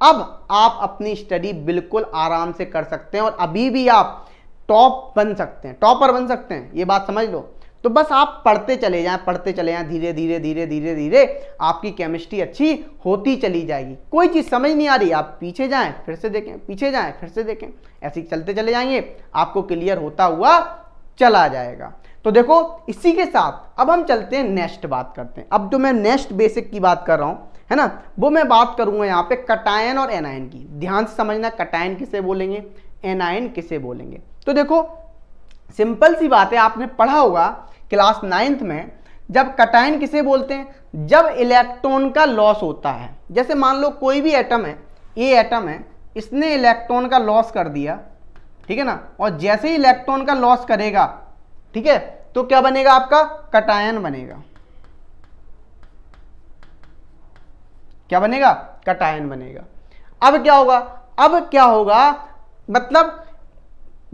[SPEAKER 1] अब आप अपनी स्टडी बिल्कुल आराम से कर सकते हैं और अभी भी आप टॉप बन सकते हैं टॉपर बन सकते हैं, ये बात समझ लो। तो बस आप पढ़ते चले जाएँ, पढ़ते चले जाएँ, धीरे धीरे धीरे धीरे धीरे आपकी केमिस्ट्री अच्छी होती चली जाएगी। कोई चीज़ समझ नहीं आ रही, आप पीछे जाएँ, फिर से देखें, पीछे जाएँ, फिर से देखें। ऐसे चलते चले जाएँगे, आपको क्लियर होता हुआ चला जाएगा। तो देखो, इसी के साथ अब हम चलते हैं नेक्स्ट बात करते हैं। अब जो मैं नेक्स्ट बेसिक की बात कर रहा हूँ है ना? वो मैं बात करूँगा यहाँ पे कटायन और एनायन की। ध्यान से समझना, कटायन किसे बोलेंगे? एनायन किसे बोलेंगे? तो देखो, सिंपल सी बात है, आपने पढ़ा होगा क्लास नाइन्थ में, जब कटायन किसे बोलते हैं? जब इलेक्ट्रॉन का लॉस होता है। जैसे मान लो कोई भी एटम है ए एटम है, इसने इलेक्ट्रॉन का लॉस कर दिया, ठीक है ना? और जैसे ही इलेक्ट्रॉन का लॉस करेगा, ठीक है? तो क्या बनेगा आपका? कटायन बनेगा। क्या बनेगा? कटायन बनेगा। अब क्या होगा? अब क्या होगा? मतलब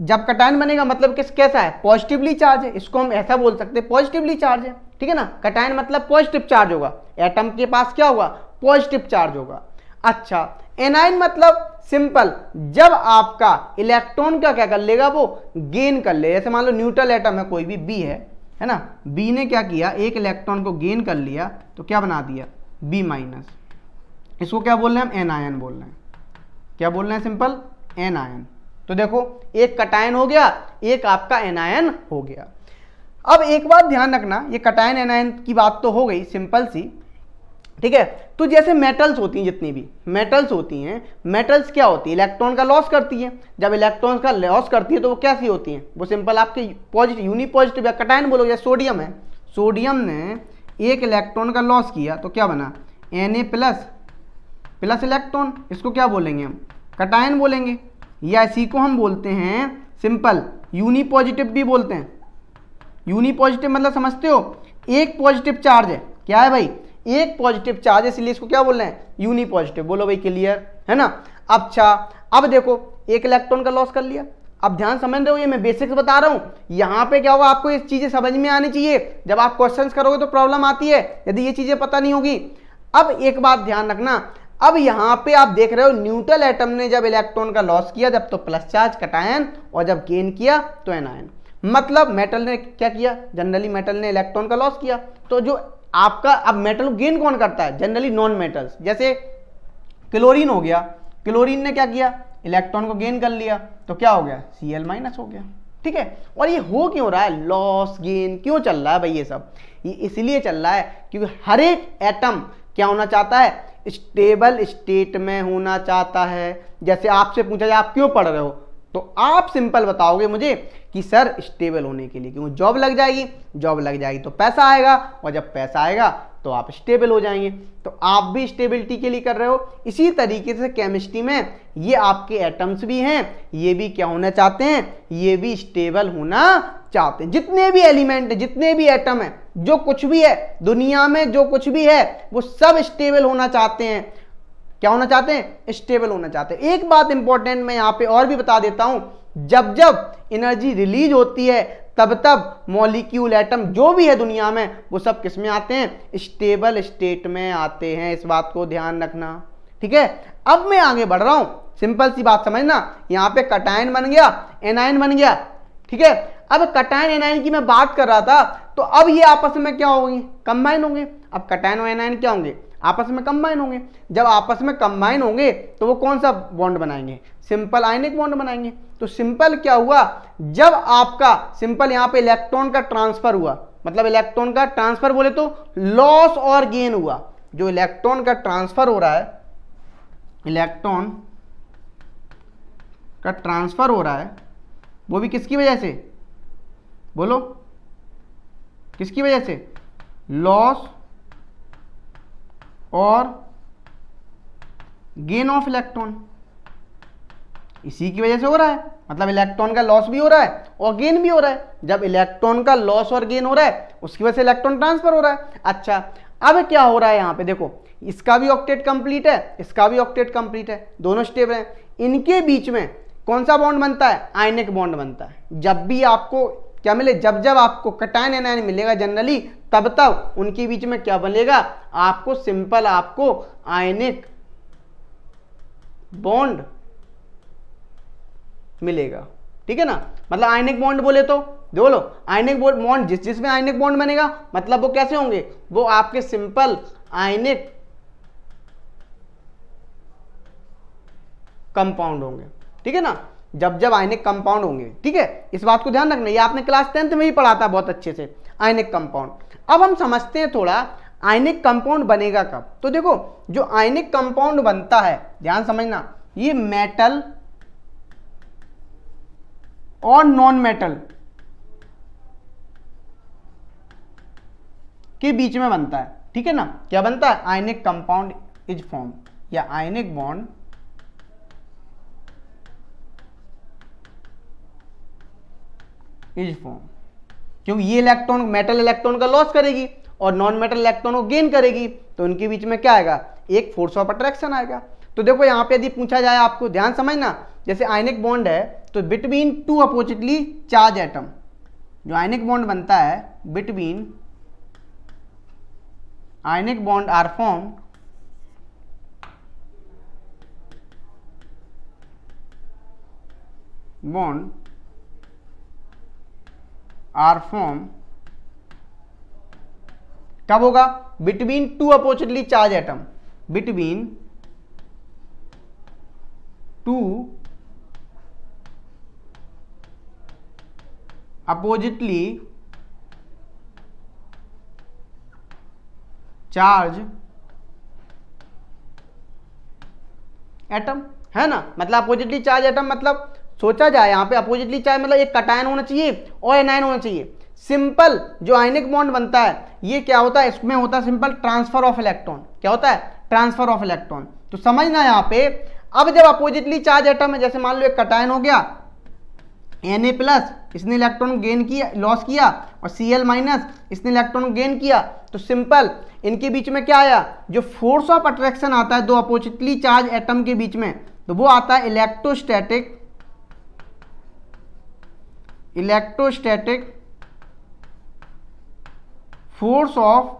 [SPEAKER 1] जब कटायन बनेगा मतलब किस, कैसा है? पॉजिटिवली चार्ज है। इसको हम ऐसा बोल सकते हैं पॉजिटिवली चार्ज है। ठीक है ना? कटायन मतलब पॉजिटिव चार्ज होगा। एटम के पास क्या होगा? पॉजिटिव चार्ज होगा। अच्छा एनाइन मतलब सिंपल जब आपका इलेक्ट्रॉन का क्या कर लेगा वो? गेन कर ले। जैसे मान लो न्यूट्रल एटम है, कोई भी बी है है ना? बी ने क्या किया? एक इलेक्ट्रॉन को गेन कर लिया तो क्या बना दिया? बी माइनस इसको क्या बोल रहे हैं हम? एनायन बोल रहे हैं। क्या बोल रहे हैं? सिंपल एन आयन तो देखो, एक कटायन हो गया, एक आपका एनायन हो गया। अब एक बात ध्यान रखना, ये कटायन एनायन की बात तो हो गई सिंपल सी। ठीक है? तो जैसे मेटल्स होती हैं जितनी भी मेटल्स होती हैं मेटल्स क्या होती है? इलेक्ट्रॉन का लॉस करती है। जब इलेक्ट्रॉन का लॉस करती है तो वो कैसी होती हैं? वो सिंपल आपके पॉजिटिव यूनी पॉजिटिव या कटायन बोलो जैसे सोडियम है। सोडियम ने एक इलेक्ट्रॉन का लॉस किया तो क्या बना? N A plus plus electron इसको क्या बोलेंगे हम? कटायन बोलेंगे। या इसी को हम बोलते हैं सिंपल यूनी पॉजिटिव भी बोलते हैं। यूनी पॉजिटिव मतलब समझते हो? एक पॉजिटिव चार्ज है। क्या है भाई? एक पॉजिटिव चार्ज है, इसलिए इसको क्या बोल रहे हैं? यूनी पॉजिटिव बोलो भाई क्लियर है ना? अच्छा अब देखो, एक इलेक्ट्रॉन का लॉस कर लिया। अब ध्यान समझ रहे हो? ये मैं बेसिक्स बता रहा हूँ। यहाँ पे क्या होगा आपको ये चीज़ें समझ में आनी चाहिए। जब आप क्वेश्चंस करोगे तो प्रॉब्लम आती है। यदि ये चीज़ें पता नहीं होगी। अब एक बात ध्यान रखना। अब यहाँ पे आप देख रहे हो, न्यूट्रल एटम ने जब इलेक्ट्रॉन का लॉस किया, जब तो प्लस चार्ज कटायन और जब गेन किया तो एनायन मतलब मेटल ने क्या किया? जनरली मेटल ने इलेक्ट्रॉन का लॉस किया। तो जो आपका, अब मेटल गेन कौन करता है? जनरली नॉन मेटल्स जैसे क्लोरीन हो गया, क्लोरीन ने क्या किया? इलेक्ट्रॉन को गेन कर लिया। तो क्या हो गया? सी एल माइनस हो गया। ठीक है? और ये हो क्यों रहा है? लॉस, गेन, क्यों चल रहा है भाई ये सब? ये इसलिए चल रहा है क्योंकि हर एक एटम क्या होना चाहता है? स्टेबल स्टेट में होना चाहता है। जैसे आपसे पूछा जाए, आप क्यों पढ़ रहे हो? तो आप सिंपल बताओगे मुझे कि सर, स्टेबल होने के लिए, क्योंकि जॉब लग जाएगी, जॉब लग जाएगी तो पैसा आएगा, और जब पैसा आएगा तो आप स्टेबल हो जाएँगे। तो आप भी स्टेबिलिटी के लिए कर रहे हो। इसी तरीके से केमिस्ट्री में ये आपके एटम्स भी हैं, ये भी क्या होना चाहते हैं? ये भी स्टेबल होना चाहते हैं। जितने भी एलिमेंट है जितने भी एटम है, जो कुछ भी है, दुनिया में जो कुछ भी है, वो सब स्टेबल होना चाहते हैं। क्या होना चाहते हैं? स्टेबल होना चाहते हैं। एक बात इंपॉर्टेंट मैं यहाँ पे और भी बता देता हूँ। जब जब एनर्जी रिलीज़ होती है, तब तब मॉलिक्यूल एटम जो भी है दुनिया में, वो सब किसमें आते हैं? स्टेबल स्टेट में आते हैं। इस बात को ध्यान रखना। ठीक है? अब मैं आगे बढ़ रहा हूँ। सिंपल सी बात समझना। यहाँ पे कटायन बन गया एनायन बन गया। ठीक है? अब कटायन एनायन की मैं बात कर रहा था तो अब ये आपस में क्या होंगे? कंबाइन होंगे। अब कटायन और एनायन क्या होंगे? आपस में कंबाइन होंगे। जब आपस में कंबाइन होंगे तो वो कौन सा बॉन्ड बनाएँगे? सिंपल आयनिक बॉन्ड बनाएँगे। तो सिंपल क्या हुआ? जब आपका सिंपल यहाँ पे इलेक्ट्रॉन का ट्रांसफ़र हुआ मतलब इलेक्ट्रॉन का ट्रांसफ़र बोले तो लॉस और गेन हुआ। जो इलेक्ट्रॉन का ट्रांसफ़र हो रहा है इलेक्ट्रॉन का ट्रांसफ़र हो रहा है, वो भी किसकी वजह से? बोलो। किसकी वजह से? लॉस और गेन ऑफ़ इलेक्ट्रॉन इसी की वजह से हो रहा है। मतलब इलेक्ट्रॉन का लॉस भी हो रहा है और गेन भी हो रहा है। जब इलेक्ट्रॉन का लॉस और गेन हो रहा है, उसकी वजह से इलेक्ट्रॉन ट्रांसफ़र हो रहा है। अच्छा अब क्या हो रहा है यहाँ पे? देखो, इसका भी ऑक्टेट कंप्लीट है, इसका भी ऑक्टेट कंप्लीट है। दोनों स्टेबल हैं। इनके बीच में कौन सा बॉन्ड बनता है? आयनिक बॉन्ड बनता है। जब भी आपको क्या मिले? जब जब आपको कटायन एनायन मिलेगा जनरली, तब तब उनके बीच में क्या बनेगा? आपको सिंपल, आपको आयनिक बॉन्ड मिलेगा। ठीक है ना? मतलब आयनिक बॉन्ड बोले तो बोलो आयनिक बॉन्ड जिस जिसमें आयनिक बॉन्ड बनेगा मतलब वो कैसे होंगे? वो आपके सिंपल, आयनिक कंपाउंड होंगे। ठीक है ना? जब जब आयनिक कंपाउंड होंगे, ठीक है? इस बात को ध्यान रखना, ये आपने क्लास टेंथ में ही पढ़ा था बहुत अच्छे से, आयनिक कंपाउंड अब हम समझते हैं थोड़ा, आयनिक कंपाउंड बनेगा कब? तो देखो, जो आयनिक कंपाउंड बनता है, ध्यान समझना, ये मेटल और नॉन मेटल के बीच में बनता है, ठीक है ना? क्या बनता है? आयनिक कंपाउंड इज़ फॉर्म या आयनिक बॉन्ड इज़ फॉर्म क्योंकि ये इलेक्ट्रॉन मेटल इलेक्ट्रॉन का लॉस करेगी और नॉन मेटल इलेक्ट्रॉन को गेन करेगी तो उनके बीच में क्या आएगा? एक फोर्स ऑफ़ अट्रैक्शन आएगा। तो देखो यहाँ पे यदि पूछा जाए आपको, ध्यान समझना, जैसे आयनिक बॉन्ड है तो between two oppositely charge atom जो आयनिक बॉन्ड बनता है between ionic bond are form bond are form कब होगा between two oppositely charge atom. Between two oppositely charge atom. है ना? मतलब अपोजिटली चार्ज एटम मतलब सोचा जाए, यहाँ पे अपोजिटली चार्ज मतलब एक कटायन होना चाहिए और एनायन होना चाहिए। सिंपल जो आयनिक बॉन्ड बनता है, ये क्या होता है? इसमें होता है सिंपल ट्रांसफ़र ऑफ़ इलेक्ट्रॉन क्या होता है? ट्रांसफ़र ऑफ़ इलेक्ट्रॉन तो समझना यहाँ पे, अब जब अपोजिटली चार्ज एटम है जैसे मान लो एक कटायन हो गया एन प्लस इसने इलेक्ट्रॉन गेन किया लॉस किया, और सी एल माइनस इसने इलेक्ट्रॉन गेन किया तो सिंपल इनके बीच में क्या आया? जो फोर्स ऑफ़ अट्रैक्शन आता है, दो अपोजिटली चार्ज एटम के बीच में तो वो आता है electrostatic electrostatic force of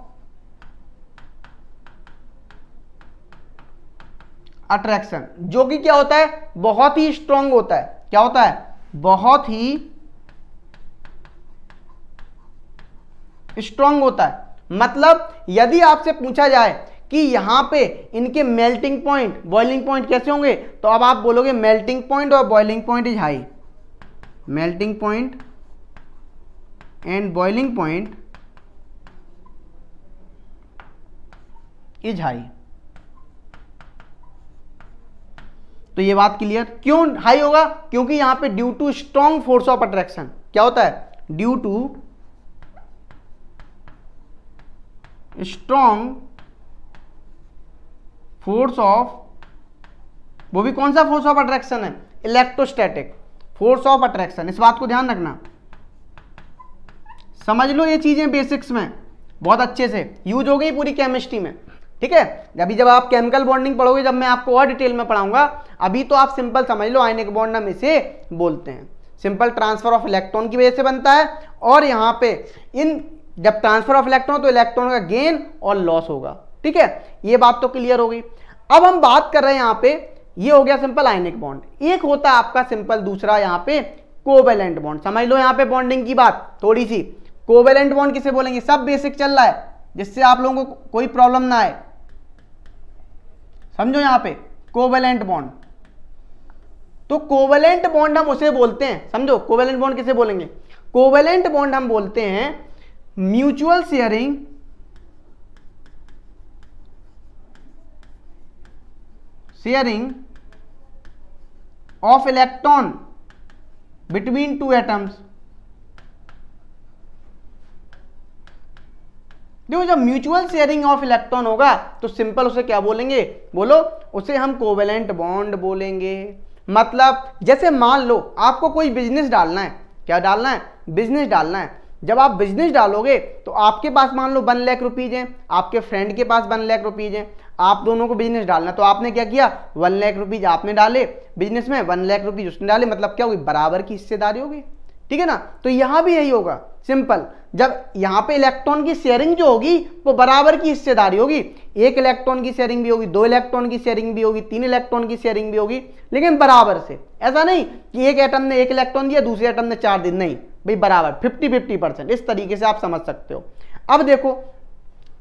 [SPEAKER 1] attraction जो कि क्या होता है? बहुत ही स्ट्रांग होता है। क्या होता है? बहुत ही स्ट्रांग होता है। मतलब यदि आपसे पूछा जाए कि यहाँ पे इनके मेल्टिंग पॉइंट बॉइलिंग पॉइंट कैसे होंगे तो अब आप बोलोगे मेल्टिंग पॉइंट और boiling point is high melting point and boiling point is high तो ये बात क्लियर क्यों हाई होगा? क्योंकि यहाँ पे due to strong force of attraction क्या होता है? Due to strong force of वो भी कौन सा फोर्स ऑफ़ अट्रैक्शन है? इलेक्ट्रोस्टैटिक फोर्स ऑफ़ अट्रैक्शन इस बात को ध्यान रखना। समझ लो ये चीज़ें बेसिक्स में, बहुत अच्छे से। यूज़ हो गई पूरी केमिस्ट्री में, ठीक है? अभी जब आप केमिकल बॉन्डिंग पढ़ोगे, जब मैं आपको और डिटेल में पढ़ाऊँगा, अभी तो आप सिंपल समझ लो आयनिक बॉन्ड हम इसे बोलते हैं। सिंपल ट्रांसफ़र ऑफ़ इलेक्ट्रॉन की वजह से बनता है, और यहाँ पे इन, जब ट्रांसफ़र ऑफ़ इलेक्ट्रॉन तो इलेक्ट्रॉन का गेन और लॉस होगा, ठीक है? ये बात तो क्लियर हो गई। अब हम बात कर रहे हैं यहाँ पे ये हो गया सिंपल आयनिक बॉन्ड। एक होता है आपका सिंपल, दूसरा यहाँ पे कोवेलेंट बॉन्ड। समझ लो यहाँ पे बॉन्डिंग की बात थोड़ी सी कोवेलेंट बॉन्ड किसे बोलेंगे? सब बेसिक चल रहा है, जिससे आप लोगों को कोई प्रॉब्लम ना आए। समझो यहाँ पे, कोवेलेंट बॉन्ड। तो कोवेलेंट बॉन्ड हम उसे बोलते हैं, समझो, कोवेलेंट बॉन्ड किसे बोलेंगे? कोवेलेंट बॉन्ड हम बोलते हैं mutual sharing sharing of electron between two atoms देखो, जब म्यूचुअल शेयरिंग ऑफ़ इलेक्ट्रॉन होगा तो सिंपल उसे क्या बोलेंगे? बोलो, उसे हम कोवेलेंट बॉन्ड बोलेंगे। मतलब जैसे मान लो, आपको कोई बिज़नेस डालना है। क्या डालना है? बिज़नेस डालना है। जब आप बिज़नेस डालोगे तो आपके पास मान लो वन लाख रुपीज़ हैं। आपके फ्रेंड के पास वन लाख रुपीज़ हैं। आप दोनों को बिज़नेस डालना तो आपने क्या किया? वन लाख रुपीज़ आपने डाले बिज़नेस में वन लाख रुपीज़ उसने डाले। मतलब क्या होगी बराबर की हिस्सेदारी होगी ठीक है ना? तो यहाँ भी यही होगा। सिंपल जब यहाँ पे इलेक्ट्रॉन की शेयरिंग जो होगी, वो बराबर की हिस्सेदारी होगी। एक इलेक्ट्रॉन की शेयरिंग भी होगी, दो इलेक्ट्रॉन की शेयरिंग भी होगी, तीन इलेक्ट्रॉन की शेयरिंग भी होगी। लेकिन बराबर से। ऐसा नहीं कि एक एटम ने एक इलेक्ट्रॉन दिया, दूसरे एटम ने चार दिन नहीं। भाई बराबर फिफ्टी फिफ्टी परसेंट इस तरीके से आप समझ सकते हो। अब देखो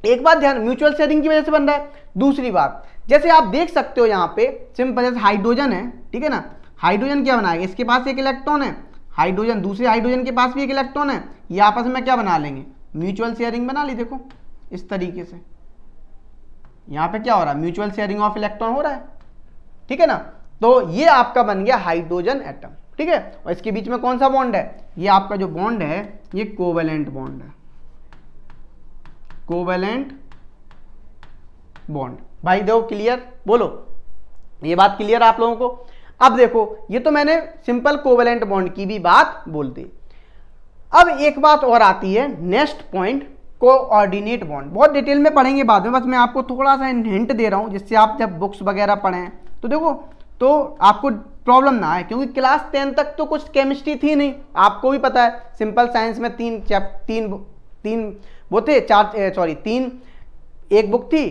[SPEAKER 1] एक बात ध्यान म्यूचुअल शेयरिंग की वजह से बन रहा है। दूसरी बात, जैसे आप देख सकते हो यहाँ पे सिंपल जैसे हाइड्रोजन है, ठीक है ना? हाइड्रोजन क्या बनाएगा? इसके पास एक इलेक्ट्रॉन है। हाइड्रोजन दूसरे हाइड्रोजन के पास भी एक इलेक्ट्रॉन है। ये आपस में क्या बना लेंगे? म्यूचुअल शेयरिंग बना ली, देखो, इस तरीके से। यहाँ पे क्या हो रहा है? म्यूचुअल शेयरिंग ऑफ़ इलेक्ट्रॉन हो रहा है। ठीक है ना? तो ये आपका बन गया हाइड्रोजन एटम ठीक है? और इसके बीच में कौन सा बॉन्ड है? ये आपका जो बॉन्ड है, ये कोवेलेंट बॉन्ड है। Covalent bond. भाई दो क्लियर? बोलो। ये बात क्लियर आप लोगों को? अब देखो, ये तो मैंने सिंपल कोवेलेंट बॉन्ड की भी बात बोल दी। अब एक बात और आती है, नेक्स्ट पॉइंट, कोऑर्डिनेट बॉन्ड। बहुत डिटेल में पढ़ेंगे बाद में, बस मैं आपको थोड़ा सा हिंट दे रहा हूँ, जिससे आप जब बुक्स वगैरह पढ़ें तो देखो तो आपको प्रॉब्लम ना आए, क्योंकि क्लास टेन तक तो कुछ केमिस्ट्री थी नहीं। आपको भी पता है, सिंपल साइंस में तीन चैप, तीन तीन वो थे चार सॉरी तीन, एक बुक थी,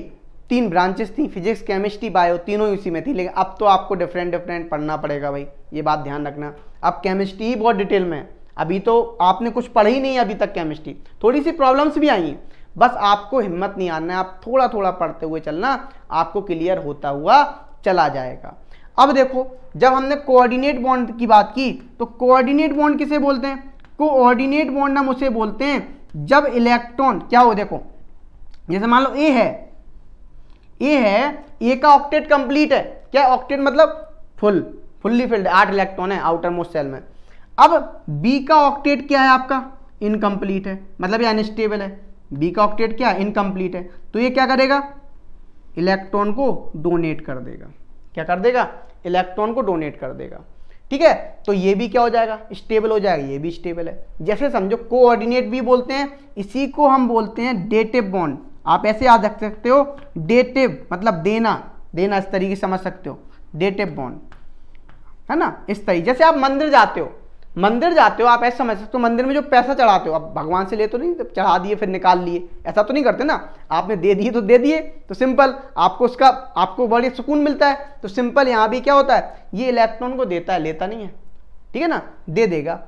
[SPEAKER 1] तीन ब्रांचेस थी फिजिक्स केमिस्ट्री बायो तीनों ही उसी में थी। लेकिन अब तो आपको डिफरेंट डिफरेंट पढ़ना पड़ेगा भाई, ये बात ध्यान रखना। अब केमिस्ट्री ही बहुत डिटेल में है। अभी तो आपने कुछ पढ़ा ही नहीं अभी तक केमिस्ट्री थोड़ी सी प्रॉब्लम्स भी आई हैं। बस आपको हिम्मत नहीं आना है, आप थोड़ा थोड़ा पढ़ते हुए चलना, आपको क्लियर होता हुआ चला जाएगा। अब देखो, जब हमने कोऑर्डिनेट बॉन्ड की बात की तो कोऑर्डिनेट बॉन्ड किसे बोलते हैं? कोऑर्डिनेट बॉन्ड हम उसे बोलते हैं जब इलेक्ट्रॉन, क्या हो देखो, जैसे मान लो ए है ए है ए का ऑक्टेट कंप्लीट है। क्या ऑक्टेट मतलब फुल फुल्ली फिल्ड आठ इलेक्ट्रॉन है आउटर मोस्ट सेल में। अब बी का ऑक्टेट क्या है आपका? इनकम्प्लीट है। मतलब ये अनस्टेबल है। बी का ऑक्टेट क्या? इनकम्प्लीट है। तो ये क्या करेगा? इलेक्ट्रॉन को डोनेट कर देगा। क्या कर देगा? इलेक्ट्रॉन को डोनेट कर देगा। ठीक है? तो ये भी क्या हो जाएगा? स्टेबल हो जाएगा, ये भी स्टेबल है। जैसे समझो कोऑर्डिनेट भी बोलते हैं, इसी को हम बोलते हैं डेटिव बॉन्ड आप ऐसे याद रख सकते हो डेटिव मतलब देना देना इस तरीके समझ सकते हो डेटिव बॉन्ड है ना? इस तरीके, जैसे आप मंदिर जाते हो मंदिर जाते हो आप ऐसा समझ सकते हो मंदिर में जो पैसा चढ़ाते हो, आप भगवान से ले तो नहीं, चढ़ा दिए, फिर निकाल लिए। ऐसा तो नहीं करते ना? आपने दे दिए तो दे दिए। तो सिंपल, आपको उसका, आपको बड़ी सुकून मिलता है। तो सिंपल यहाँ भी क्या होता है? ये इलेक्ट्रॉन को देता है, लेता नहीं है। ठीक है ना? दे देगा।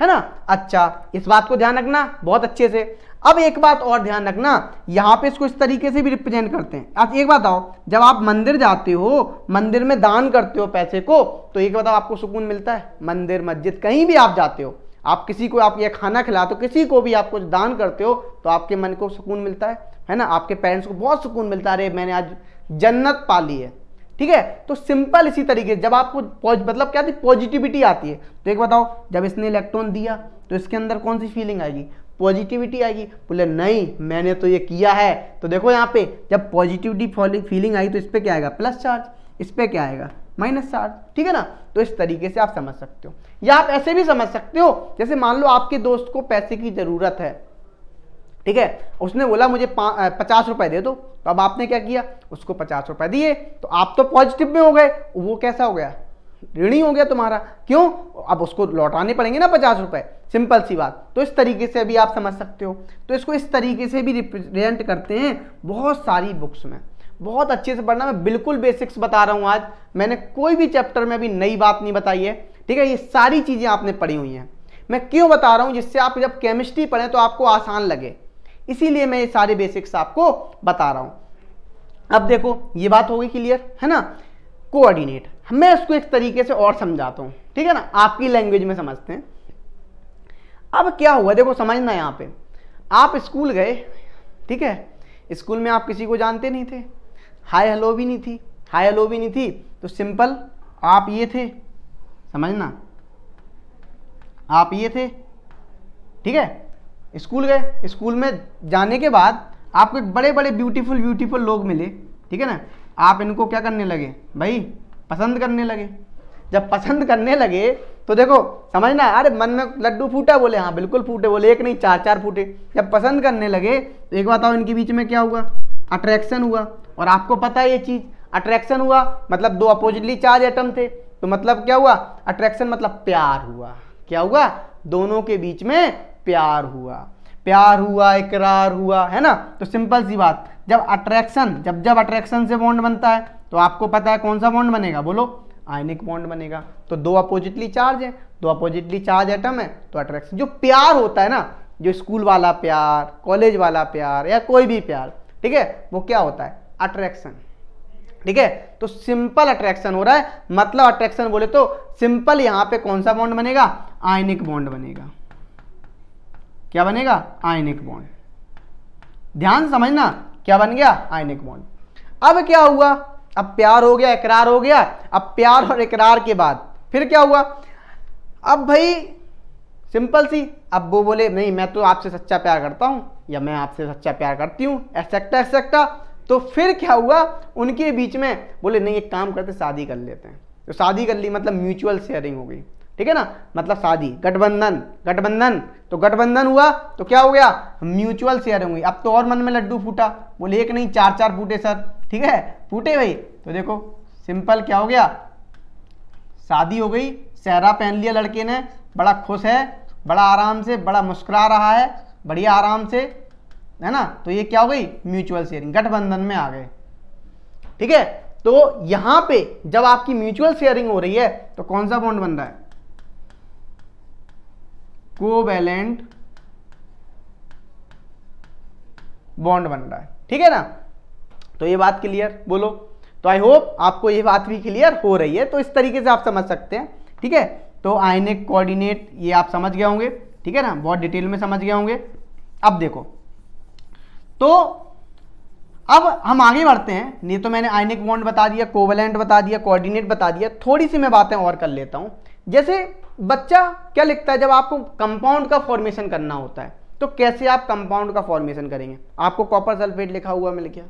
[SPEAKER 1] है ना? अच्छा इस बात को ध्यान रखना बहुत अच्छे से। अब एक बात और ध्यान रखना, यहाँ पे इसको इस तरीके से भी रिप्रेजेंट करते हैं। आप एक बात आओ, जब आप मंदिर जाते हो, मंदिर में दान करते हो पैसे को तो एक बताओ आपको सुकून मिलता है। मंदिर, मस्जिद, कहीं भी आप जाते हो, आप किसी को, आप ये खाना खिलाते हो किसी को भी आप कुछ दान करते हो तो आपके मन को सुकून मिलता है। है ना? आपके पेरेंट्स को बहुत सुकून मिलता है। अरे, मैंने आज जन्नत पा ली है। ठीक है? तो सिंपल इसी तरीके जब आपको मतलब क्या थी पॉजिटिविटी आती है। तो एक बताओ जब इसने इलेक्ट्रॉन दिया तो इसके अंदर कौन सी फीलिंग आएगी? पॉजिटिविटी आएगी। बोले, नहीं, मैंने तो ये किया है। तो देखो यहाँ पे, जब पॉजिटिविटी फीलिंग आई तो इस पर क्या आएगा? Plus charge. इस पर क्या आएगा? Minus charge. ठीक है ना? तो इस तरीके से आप समझ सकते हो। या आप ऐसे भी समझ सकते हो, जैसे मान लो आपके दोस्त को पैसे की ज़रूरत है। ठीक है? उसने बोला, मुझे पचास रुपए दे दो। तो अब आपने क्या किया? उसको पचास रुपए दिए। तो आप तो पॉजिटिव में हो गए। वो कैसा हो गया? ऋणी हो गया तुम्हारा। क्यों? अब उसको लौटाने पड़ेंगे ना पचास रुपए। सिंपल सी बात। तो इस तरीके से अभी आप समझ सकते हो। तो इसको इस तरीके से भी रिप्रेजेंट करते हैं बहुत सारी बुक्स में। बहुत अच्छे से पढ़ना। मैं बिल्कुल बेसिक्स बता रहा हूँ आज। मैंने कोई भी चैप्टर में अभी नई बात नहीं बताई है। ठीक है? ये सारी चीज़ें आपने पढ़ी हुई हैं। मैं क्यों बता रहा हूँ? जिससे आप जब केमिस्ट्री पढ़ें तो आपको आसान लगे। इसीलिए मैं ये सारे बेसिक्स आपको बता रहा हूँ। अब देखो, ये बात होगी क्लियर है ना? कोऑर्डिनेट मैं इसको एक तरीके से और समझाता हूँ, ठीक है ना? आपकी लैंग्वेज में समझते हैं। अब क्या हुआ? देखो, समझना यहाँ पे। आप स्कूल गए, ठीक है? स्कूल में आप किसी को जानते नहीं थे। हाय हेलो भी नहीं थी। हाय हेलो भी नहीं थी। तो सिंपल आप ये थे। समझना? आप ये थे। ठीक है? स्कूल गए। स्कूल में जाने के बाद आपको बड़े बड़े ब्यूटीफुल ब्यूटीफुल लोग मिले, ठीक है ना? आप इनको क्या करने लगे? भाई पसंद करने लगे। जब पसंद करने लगे तो देखो समझना अरे मन में लड्डू फूटा बोले हाँ बिल्कुल फूटे बोले, एक नहीं, चार चार फूटे। जब पसंद करने लगे तो एक बताओ इनके बीच में क्या हुआ? अट्रैक्शन हुआ। और आपको पता है ये चीज़ अट्रैक्शन हुआ मतलब दो अपोजिटली चार्ज एटम थे। तो मतलब क्या हुआ? अट्रैक्शन मतलब प्यार हुआ। क्या हुआ? दोनों के बीच में प्यार हुआ। प्यार हुआ, इकरार हुआ, है ना? तो सिंपल सी बात। जब अट्रैक्शन जब जब अट्रैक्शन से बॉन्ड बनता है तो आपको पता है कौन सा बॉन्ड बनेगा? बोलो आयनिक बॉन्ड बनेगा। तो दो अपोजिटली चार्ज है, दो अपोजिटली चार्ज एटम है तो अट्रैक्शन जो प्यार होता है ना, जो स्कूल वाला प्यार कॉलेज वाला प्यार, या कोई भी प्यार, ठीक है, वो क्या होता है? अट्रैक्शन ठीक है? तो सिंपल अट्रैक्शन हो रहा है मतलब अट्रैक्शन बोले तो सिंपल यहाँ पे कौन सा बॉन्ड बनेगा? आयनिक बॉन्ड बनेगा। क्या बनेगा? आयनिक बॉन्ड ध्यान समझना, क्या बन गया? आयनिक बॉन्ड अब क्या हुआ? अब प्यार हो गया, इकरार हो गया, अब प्यार और इकरार के बाद, फिर क्या हुआ? अब भाई सिंपल सी, अब वो बोले, नहीं, मैं तो आपसे सच्चा प्यार करता हूँ, या मैं आपसे सच्चा प्यार करती हूँ एक्सेक्टा एक्सेक्टा तो फिर क्या हुआ? उनके बीच में बोले, नहीं, एक काम करते, शादी कर लेते हैं। तो शादी कर ली मतलब म्यूचुअल शेयरिंग हो गई। ठीक है ना? मतलब शादी, गठबंधन गठबंधन। तो गठबंधन हुआ तो क्या हो गया? म्यूचुअल शेयरिंग हुई। अब तो और मन में लड्डू फूटा। बोले, एक नहीं चार चार फूटे, सर। ठीक है? फूटे भाई। तो देखो सिंपल क्या हो गया? शादी हो गई, सहरा पहन लिया लड़के ने, बड़ा खुश है, बड़ा आराम से, बड़ा मुस्कुरा रहा है, बढ़िया आराम से, है ना? तो ये क्या हो गई? म्यूचुअल शेयरिंग गठबंधन में आ गए। ठीक है? तो यहाँ पे जब आपकी म्यूचुअल शेयरिंग हो रही है तो कौन सा बॉन्ड बन रहा है? कोवैलेंट बॉन्ड बन रहा है। ठीक है ना? तो ये बात क्लियर बोलो। तो आई होप आपको ये बात भी क्लियर हो रही है तो इस तरीके से आप समझ सकते हैं, ठीक है? तो आयनिक कोऑर्डिनेट ये आप समझ गए होंगे, ठीक है ना? बहुत डिटेल में समझ गए होंगे। अब देखो तो अब हम आगे बढ़ते हैं। नहीं तो मैंने आयनिक बॉन्ड बता दिया कोवलेंट बता दिया कोऑर्डिनेट बता दिया। थोड़ी सी मैं बातें और कर लेता हूँ। जैसे बच्चा क्या लिखता है? जब आपको कंपाउंड का फॉर्मेशन करना होता है तो कैसे आप कंपाउंड का फॉर्मेशन करेंगे? आपको कॉपर सल्फेट लिखा हुआ मिल गया।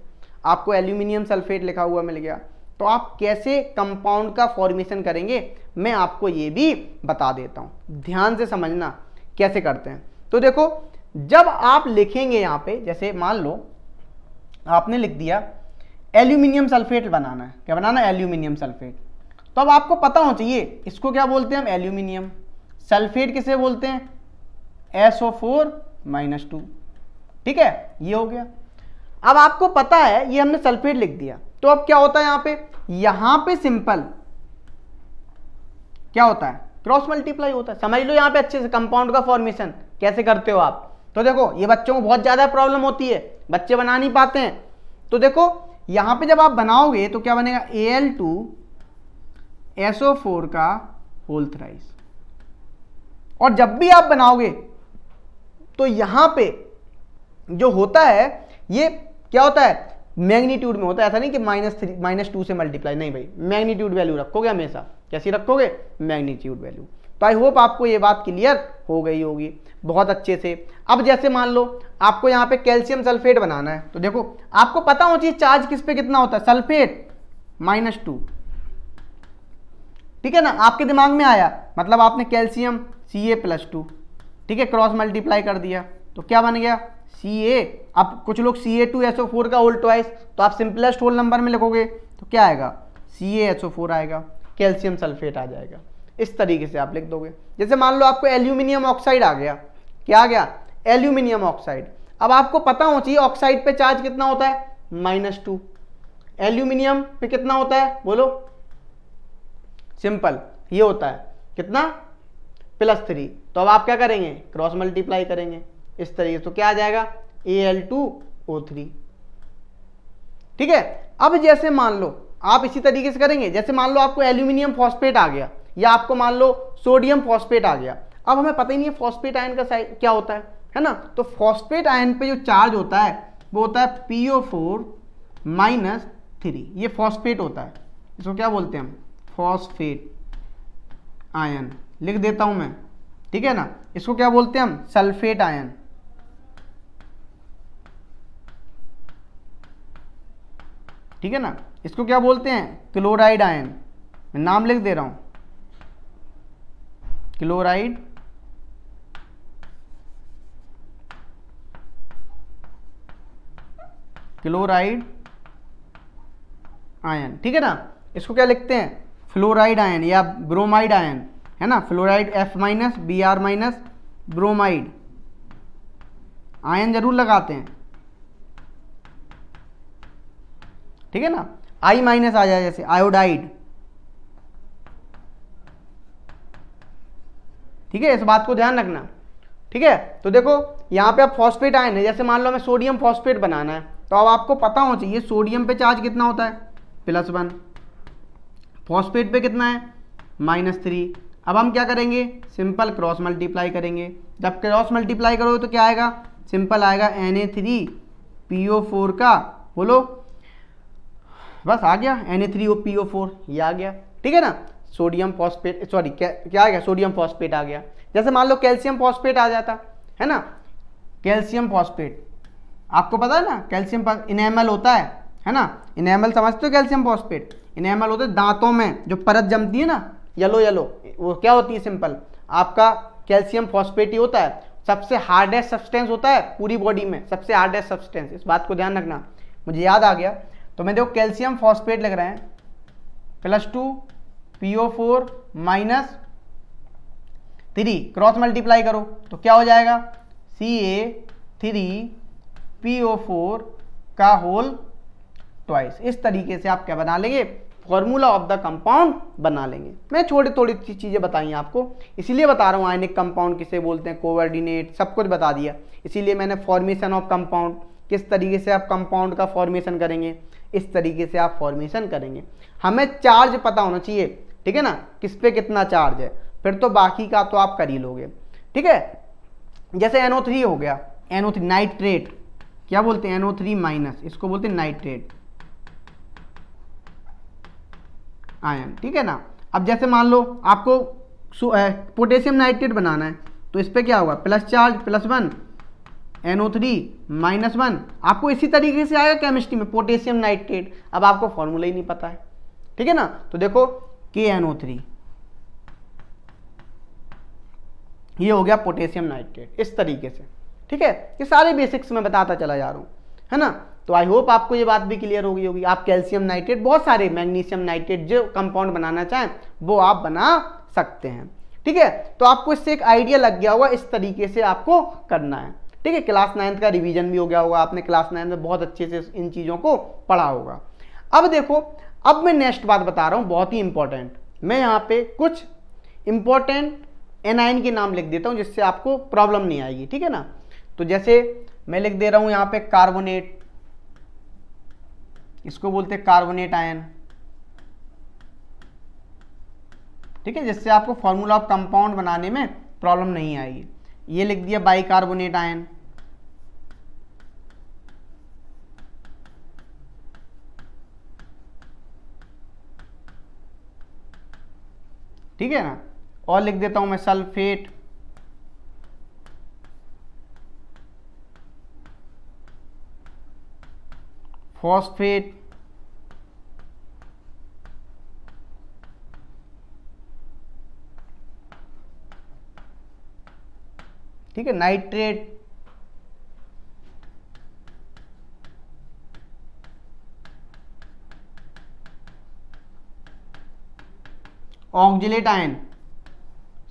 [SPEAKER 1] आपको एल्यूमिनियम सल्फेट लिखा हुआ मिल गया। तो आप कैसे कंपाउंड का फॉर्मेशन करेंगे, मैं आपको ये भी बता देता हूँ। ध्यान से समझना कैसे करते हैं। तो देखो, जब आप लिखेंगे यहाँ पे, जैसे मान लो, आपने लिख दिया, एल्यूमिनियम सल्फेट बनाना है। क्या बनाना एल्यूमिनियम सल्फेट। तो अब आपको पता होना चाहिए, इसको क्या बोलते हैं हम? एल्यूमिनियम। सल्फेट किसे बोलते हैं? एसओ फोर माइनस टू ठीक है? ये हो गया। अब आपको पता है, ये हमने सल्फेट लिख दिया। तो अब क्या होता है यहाँ पे? यहाँ पे सिंपल। क्या होता है? क्रॉस मल्टीप्लाई होता है। समझ लो यहाँ पे अच्छे से कंपाउंड का फॉर्मेशन। कैसे करते हो आप? तो देखो, ये बच्चों को बहुत ज़्यादा प्रॉब्लम होती है। बच्चे बना नहीं पाते हैं। तो देखो, यहाँ पे जब आप बनाओगे तो क्या बनेगा? A L two SO four का होल थ्राइस और जब भी आप बनाओगे तो यहाँ पे जो होता है, ये क्या होता है? मैग्नीट्यूड में होता है। ऐसा नहीं कि माइनस थ्री माइनस टू से मल्टीप्लाई नहीं भाई, मैग्नीट्यूड वैल्यू रखोगे हमेशा? कैसी रखोगे? मैग्नीट्यूड वैल्यू तो आई होप आपको ये बात क्लियर हो गई होगी। बहुत अच्छे से। अब जैसे मान लो, आपको यहाँ पे कैल्शियम सल्फेट बनाना है। तो देखो, आपको पता हो चाहिए चार्ज किस पे कितना होता है? सल्फेट माइनस टू ठीक है ना? आपके दिमाग में आया। मतलब आपने calcium C A plus two ठीक है? क्रॉस मल्टीप्लाई कर दिया। तो क्या बन गया? सी ए अब कुछ लोग C A two S O four का होल ट्वाइस तो आप सिंपलेस्ट होल नंबर में लिखोगे तो क्या आएगा? C A S O four आएगा कैल्शियम सल्फेट आ जाएगा। इस तरीके से आप लिख दोगे। जैसे मान लो आपको एल्यूमिनियम ऑक्साइड आ गया। क्या आ गया? एल्यूमिनियम ऑक्साइड अब आपको पता हो चाहिए ऑक्साइड पे चार्ज कितना होता है? माइनस टू एल्यूमिनियम पे कितना होता है? बोलो। सिंपल ये होता है। कितना? प्लस थ्री तो अब आप क्या करेंगे? क्रॉस मल्टीप्लाई करेंगे। इस तरीके तो क्या आ जाएगा? A L two O three ठीक है? अब जैसे मान लो, आप इसी तरीके से करेंगे, जैसे मान लो आपको एल्यूमिनियम फॉस्फेट आ गया, या आपको मान लो सोडियम फॉस्फेट आ गया। अब हमें पता ही नहीं है फॉस्फेट आयन का साइज़ क्या होता है है ना? तो फॉस्फेट आयन पे जो चार्ज होता है, वो होता है पीओ फोर माइनस थ्री ये फॉस्फेट होता है। इसको क्या बोलते हैं हम? फॉस्फेट आयन लिख देता हूँ मैं। ठीक है ना? इसको क्या बोलते हैं हम? सल्फेट आयन ठीक है ना? इसको क्या बोलते हैं? Chloride ion. मैं नाम लिख दे रहा हूँ। Chloride chloride ion. ठीक है ना? इसको क्या लिखते हैं? फ्लोराइड आयन या ब्रोमाइड आयन। है ना? Fluoride F minus, B R minus, bromide. Ion ज़रूर लगाते हैं। ठीक है ना? आई माइनस आ जाए जैसे आयोडाइड ठीक है, इस बात को ध्यान रखना। ठीक है? तो देखो, यहाँ पे अब फॉस्फेट आयन है, जैसे मान लो हमें सोडियम फॉस्फेट बनाना है तो अब आपको पता होना चाहिए सोडियम पे चार्ज कितना होता है? प्लस वन फॉस्फेट पे कितना है? माइनस थ्री अब हम क्या करेंगे? सिंपल क्रॉस मल्टीप्लाई करेंगे। जब क्रॉस मल्टीप्लाई करोगे तो क्या आएगा? सिंपल आएगा N A three P O four का। बोलो? बस आ गया N A three O P O four ये आ गया, ठीक है ना? सोडियम फॉस्फेट सॉरी क्या क्या आ गया? सोडियम फॉस्फेट आ गया। जैसे मान लो कैल्शियम फॉस्फेट आ जाता, है ना? कैल्शियम फॉस्फेट आपको पता है ना? कैल्शियम इनेमल होता है है ना? इनेमल समझते हो कैल्शियम फॉस्फेट इनेमल होते हैं दांतों में, जो परत जमती है ना येलो येलो वो क्या होती है सिंपल आपका कैल्शियम फॉस्फेट ही होता है। सबसे हार्डेस्ट सब्सटेंस होता है पूरी बॉडी में, सबसे हार्डेस्ट सब्सटेंस इस बात को ध्यान रखना। मुझे याद आ गया तो मैं देखो कैल्शियम फॉस्फेट लग रहे हैं। Plus two, P O four minus three. Cross multiply करो तो क्या हो जाएगा? C A three, P O four का होल ट्वाइस। इस तरीके से आप क्या बना लेंगे? फॉर्मूला ऑफ़ द कंपाउंड बना लेंगे। मैं छोटी थोड़ी चीज़ें बताई आपको। इसीलिए बता रहा हूँ, आयनिक कंपाउंड किसे बोलते हैं, कोऑर्डिनेट, सब कुछ बता दिया। इसीलिए मैंने फॉर्मेशन ऑफ़ कंपाउंड, किस तरीके से आप कंपाउंड का फॉर्मेशन करेंगे। इस तरीके से आप फॉर्मेशन करेंगे। हमें चार्ज पता होना चाहिए, ठीक है ना? किस पे कितना चार्ज है? फिर तो बाकी का तो आप कर ही लोगे, ठीक है? जैसे NO3 हो गया NO3 नाइट्रेट क्या बोलते हैं? NO3 माइनस इसको बोलते हैं नाइट्रेट आयन ठीक है ना? अब जैसे मान लो, आपको पोटेशियम नाइट्रेट बनाना है तो इस पर क्या होगा? Plus charge plus one NO three minus one आपको इसी तरीके से आएगा केमिस्ट्री में पोटेशियम नाइट्रेट अब आपको फॉर्मूला ही नहीं पता है। ठीक है ना? तो देखो के एनओ थ्री ये हो गया पोटेशियम नाइट्रेट इस तरीके से। ठीक है? ये सारे बेसिक्स में बताता चला जा रहा हूँ। है ना? तो आई होप आपको ये बात भी क्लियर होगी होगी। आप कैल्शियम नाइट्रेट बहुत सारे मैग्नीशियम नाइट्रेट जो कंपाउंड बनाना चाहें, वो आप बना सकते हैं। ठीक है? तो आपको इससे एक आइडिया लग गया होगा, इस तरीके से आपको करना है। ठीक है क्लास नाइन्थ का रिवीजन भी हो गया होगा, आपने क्लास नाइन्थ में बहुत अच्छे से इन चीज़ों को पढ़ा होगा। अब देखो, अब मैं नेक्स्ट बात बता रहा हूँ, बहुत ही इंपॉर्टेंट मैं यहाँ पे कुछ इंपॉर्टेंट एनाइन के नाम लिख देता हूँ, जिससे आपको प्रॉब्लम नहीं आएगी, ठीक है ना? तो जैसे मैं लिख दे रहा हूँ यहाँ पे कार्बोनेट इसको बोलते हैं कार्बोनेट आयन ठीक है, जिससे आपको फॉर्मूला ऑफ़ कंपाउंड बनाने में प्रॉब्लम नहीं आएगी। ये लिख दिया बाई कार्बोनेट आयन ठीक है ना? और लिख देता हूँ मैं सल्फेट फॉस्फेट ठीक है nitrate oxalate ion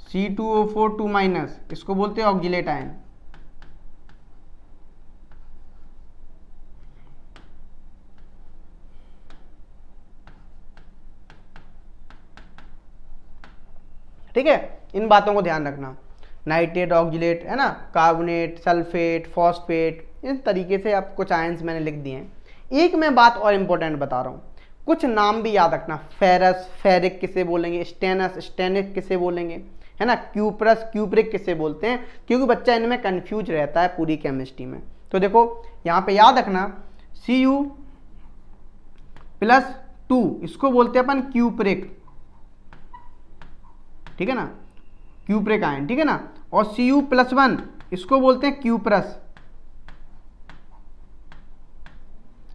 [SPEAKER 1] C two O four two minus इसको बोलते हैं ऑक्जिलेट आयन ठीक है, इन बातों को ध्यान रखना। नाइट्रेट, ऑक्जिलेट, है ना? कार्बोनेट, सल्फेट, फॉस्फेट, इस तरीके से आप कुछ आयंस मैंने लिख दिए हैं। एक मैं बात और इम्पोर्टेंट बता रहा हूँ। कुछ नाम भी याद रखना। फेरस फेरिक किसे बोलेंगे? स्टेनस स्टेनिक किसे बोलेंगे? है ना? क्यूपरस क्यूप्रिक किसे बोलते हैं? क्योंकि बच्चा इनमें कन्फ्यूज़ रहता है पूरी केमिस्ट्री में। तो देखो, यहाँ पे याद रखना। सी यू प्लस टू इसको बोलते हैं अपन क्यूप्रिक ठीक है ना? क्यूप्रिक आयन ठीक है ना? और सी यू प्लस वन इसको बोलते हैं क्यूप्रस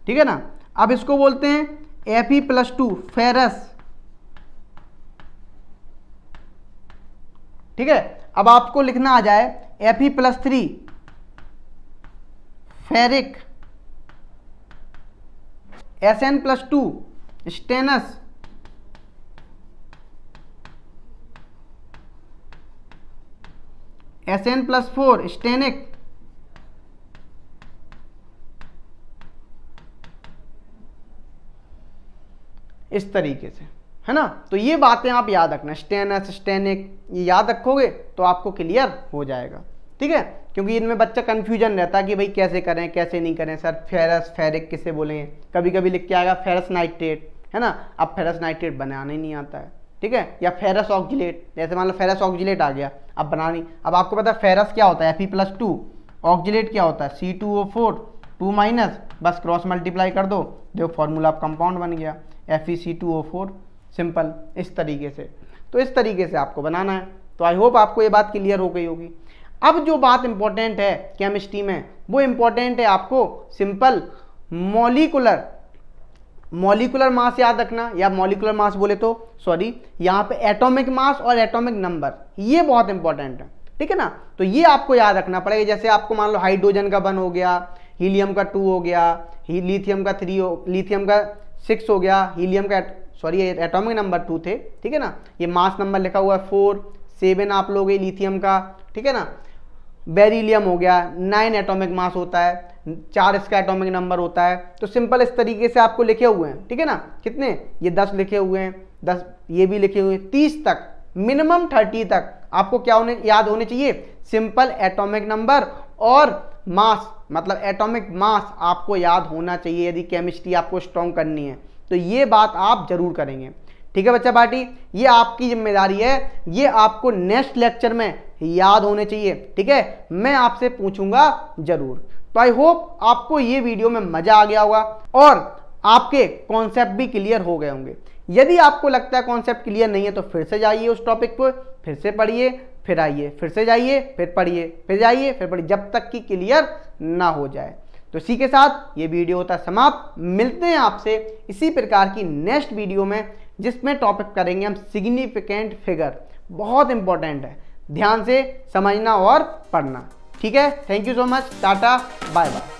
[SPEAKER 1] ठीक है ना? अब इसको बोलते हैं F E plus two ferrous ठीक है? अब आपको लिखना आ जाए F E plus three ferric S N plus two stannous S N plus four, stannic. इस तरीके से, है ना? तो ये बातें आप याद रखना, स्टेनस, स्टेनिक, ये याद रखोगे तो आपको क्लियर हो जाएगा, ठीक है? क्योंकि इनमें बच्चा कंफ्यूजन रहता है कि भाई कैसे करें, कैसे नहीं करें, सर फेरस फेरिक किसे बोलेंगे? कभी कभी लिख के आएगा फेरस नाइट्रेट है ना? अब फेरस नाइट्रेट बनाना ही नहीं आता है। ठीक है? या फेरस ऑक्जिलेट जैसे मान लो फेरस ऑक्जिलेट आ गया। अब बनानी अब आपको पता है फेरस क्या होता है? F E plus two oxalate क्या होता है? C two O four two minus बस क्रॉस मल्टीप्लाई कर दो। जो फॉर्मूला आप कंपाउंड बन गया। F E C two O four simple इस तरीके से। तो इस तरीके से आपको बनाना है। तो आई होप आपको ये बात क्लियर हो गई होगी। अब जो बात इंपॉर्टेंट है केमिस्ट्री में, वो इंपॉर्टेंट है आपको सिंपल मॉलिकुलर मॉलिकुलर मास याद रखना। या मॉलिकुलर मास बोले तो सॉरी यहाँ पे एटॉमिक मास और एटॉमिक नंबर ये बहुत इंपॉर्टेंट है, ठीक है ना? तो ये आपको याद रखना पड़ेगा। जैसे आपको मान लो हाइड्रोजन का वन हो गया हीलियम का टू हो गया लिथियम का थ्री हो लिथियम का सिक्स हो गया हीलियम का सॉरी एटॉमिक नंबर टू थे, ठीक है ना? ये मास नंबर लिखा हुआ है फोर सेवन आप लोग लिथियम का, ठीक है ना? बेरिलियम हो गया नाइन एटॉमिक मास होता है। चार इसका एटॉमिक नंबर होता है। तो सिंपल इस तरीके से आपको लिखे हुए हैं। ठीक है ना? कितने? ये दस लिखे हुए हैं। दस, ये भी लिखे हुए हैं। तीस तक मिनिमम थर्टी तक। आपको क्या होने, याद होने चाहिए? सिंपल एटॉमिक नंबर और मास मतलब एटॉमिक मास आपको याद होना चाहिए यदि केमिस्ट्री आपको स्ट्रॉन्ग करनी है। तो ये बात आप ज़रूर करेंगे। ठीक है बच्चा पार्टी? ये आपकी ज़िम्मेदारी है। ये आपको नेक्स्ट लेक्चर में याद होने चाहिए। ठीक है? मैं आपसे पूछूँगा ज़रूर। तो आई होप आपको ये वीडियो में मज़ा आ गया होगा और आपके कॉन्सेप्ट भी क्लियर हो गए होंगे। यदि आपको लगता है कॉन्सेप्ट क्लियर नहीं है तो फिर से जाइए उस टॉपिक पर, फिर से पढ़िए, फिर आइए, फिर से जाइए, फिर पढ़िए, फिर जाइए, फिर पढ़िए, जब तक कि क्लियर ना हो जाए। तो इसी के साथ ये वीडियो होता समाप्त। मिलते हैं आपसे इसी प्रकार की नेक्स्ट वीडियो में, जिसमें टॉपिक करेंगे हम सिग्निफिकेंट फिगर बहुत इंपॉर्टेंट है। ध्यान से समझना और पढ़ना। ठीक है? Thank you so much tata bye bye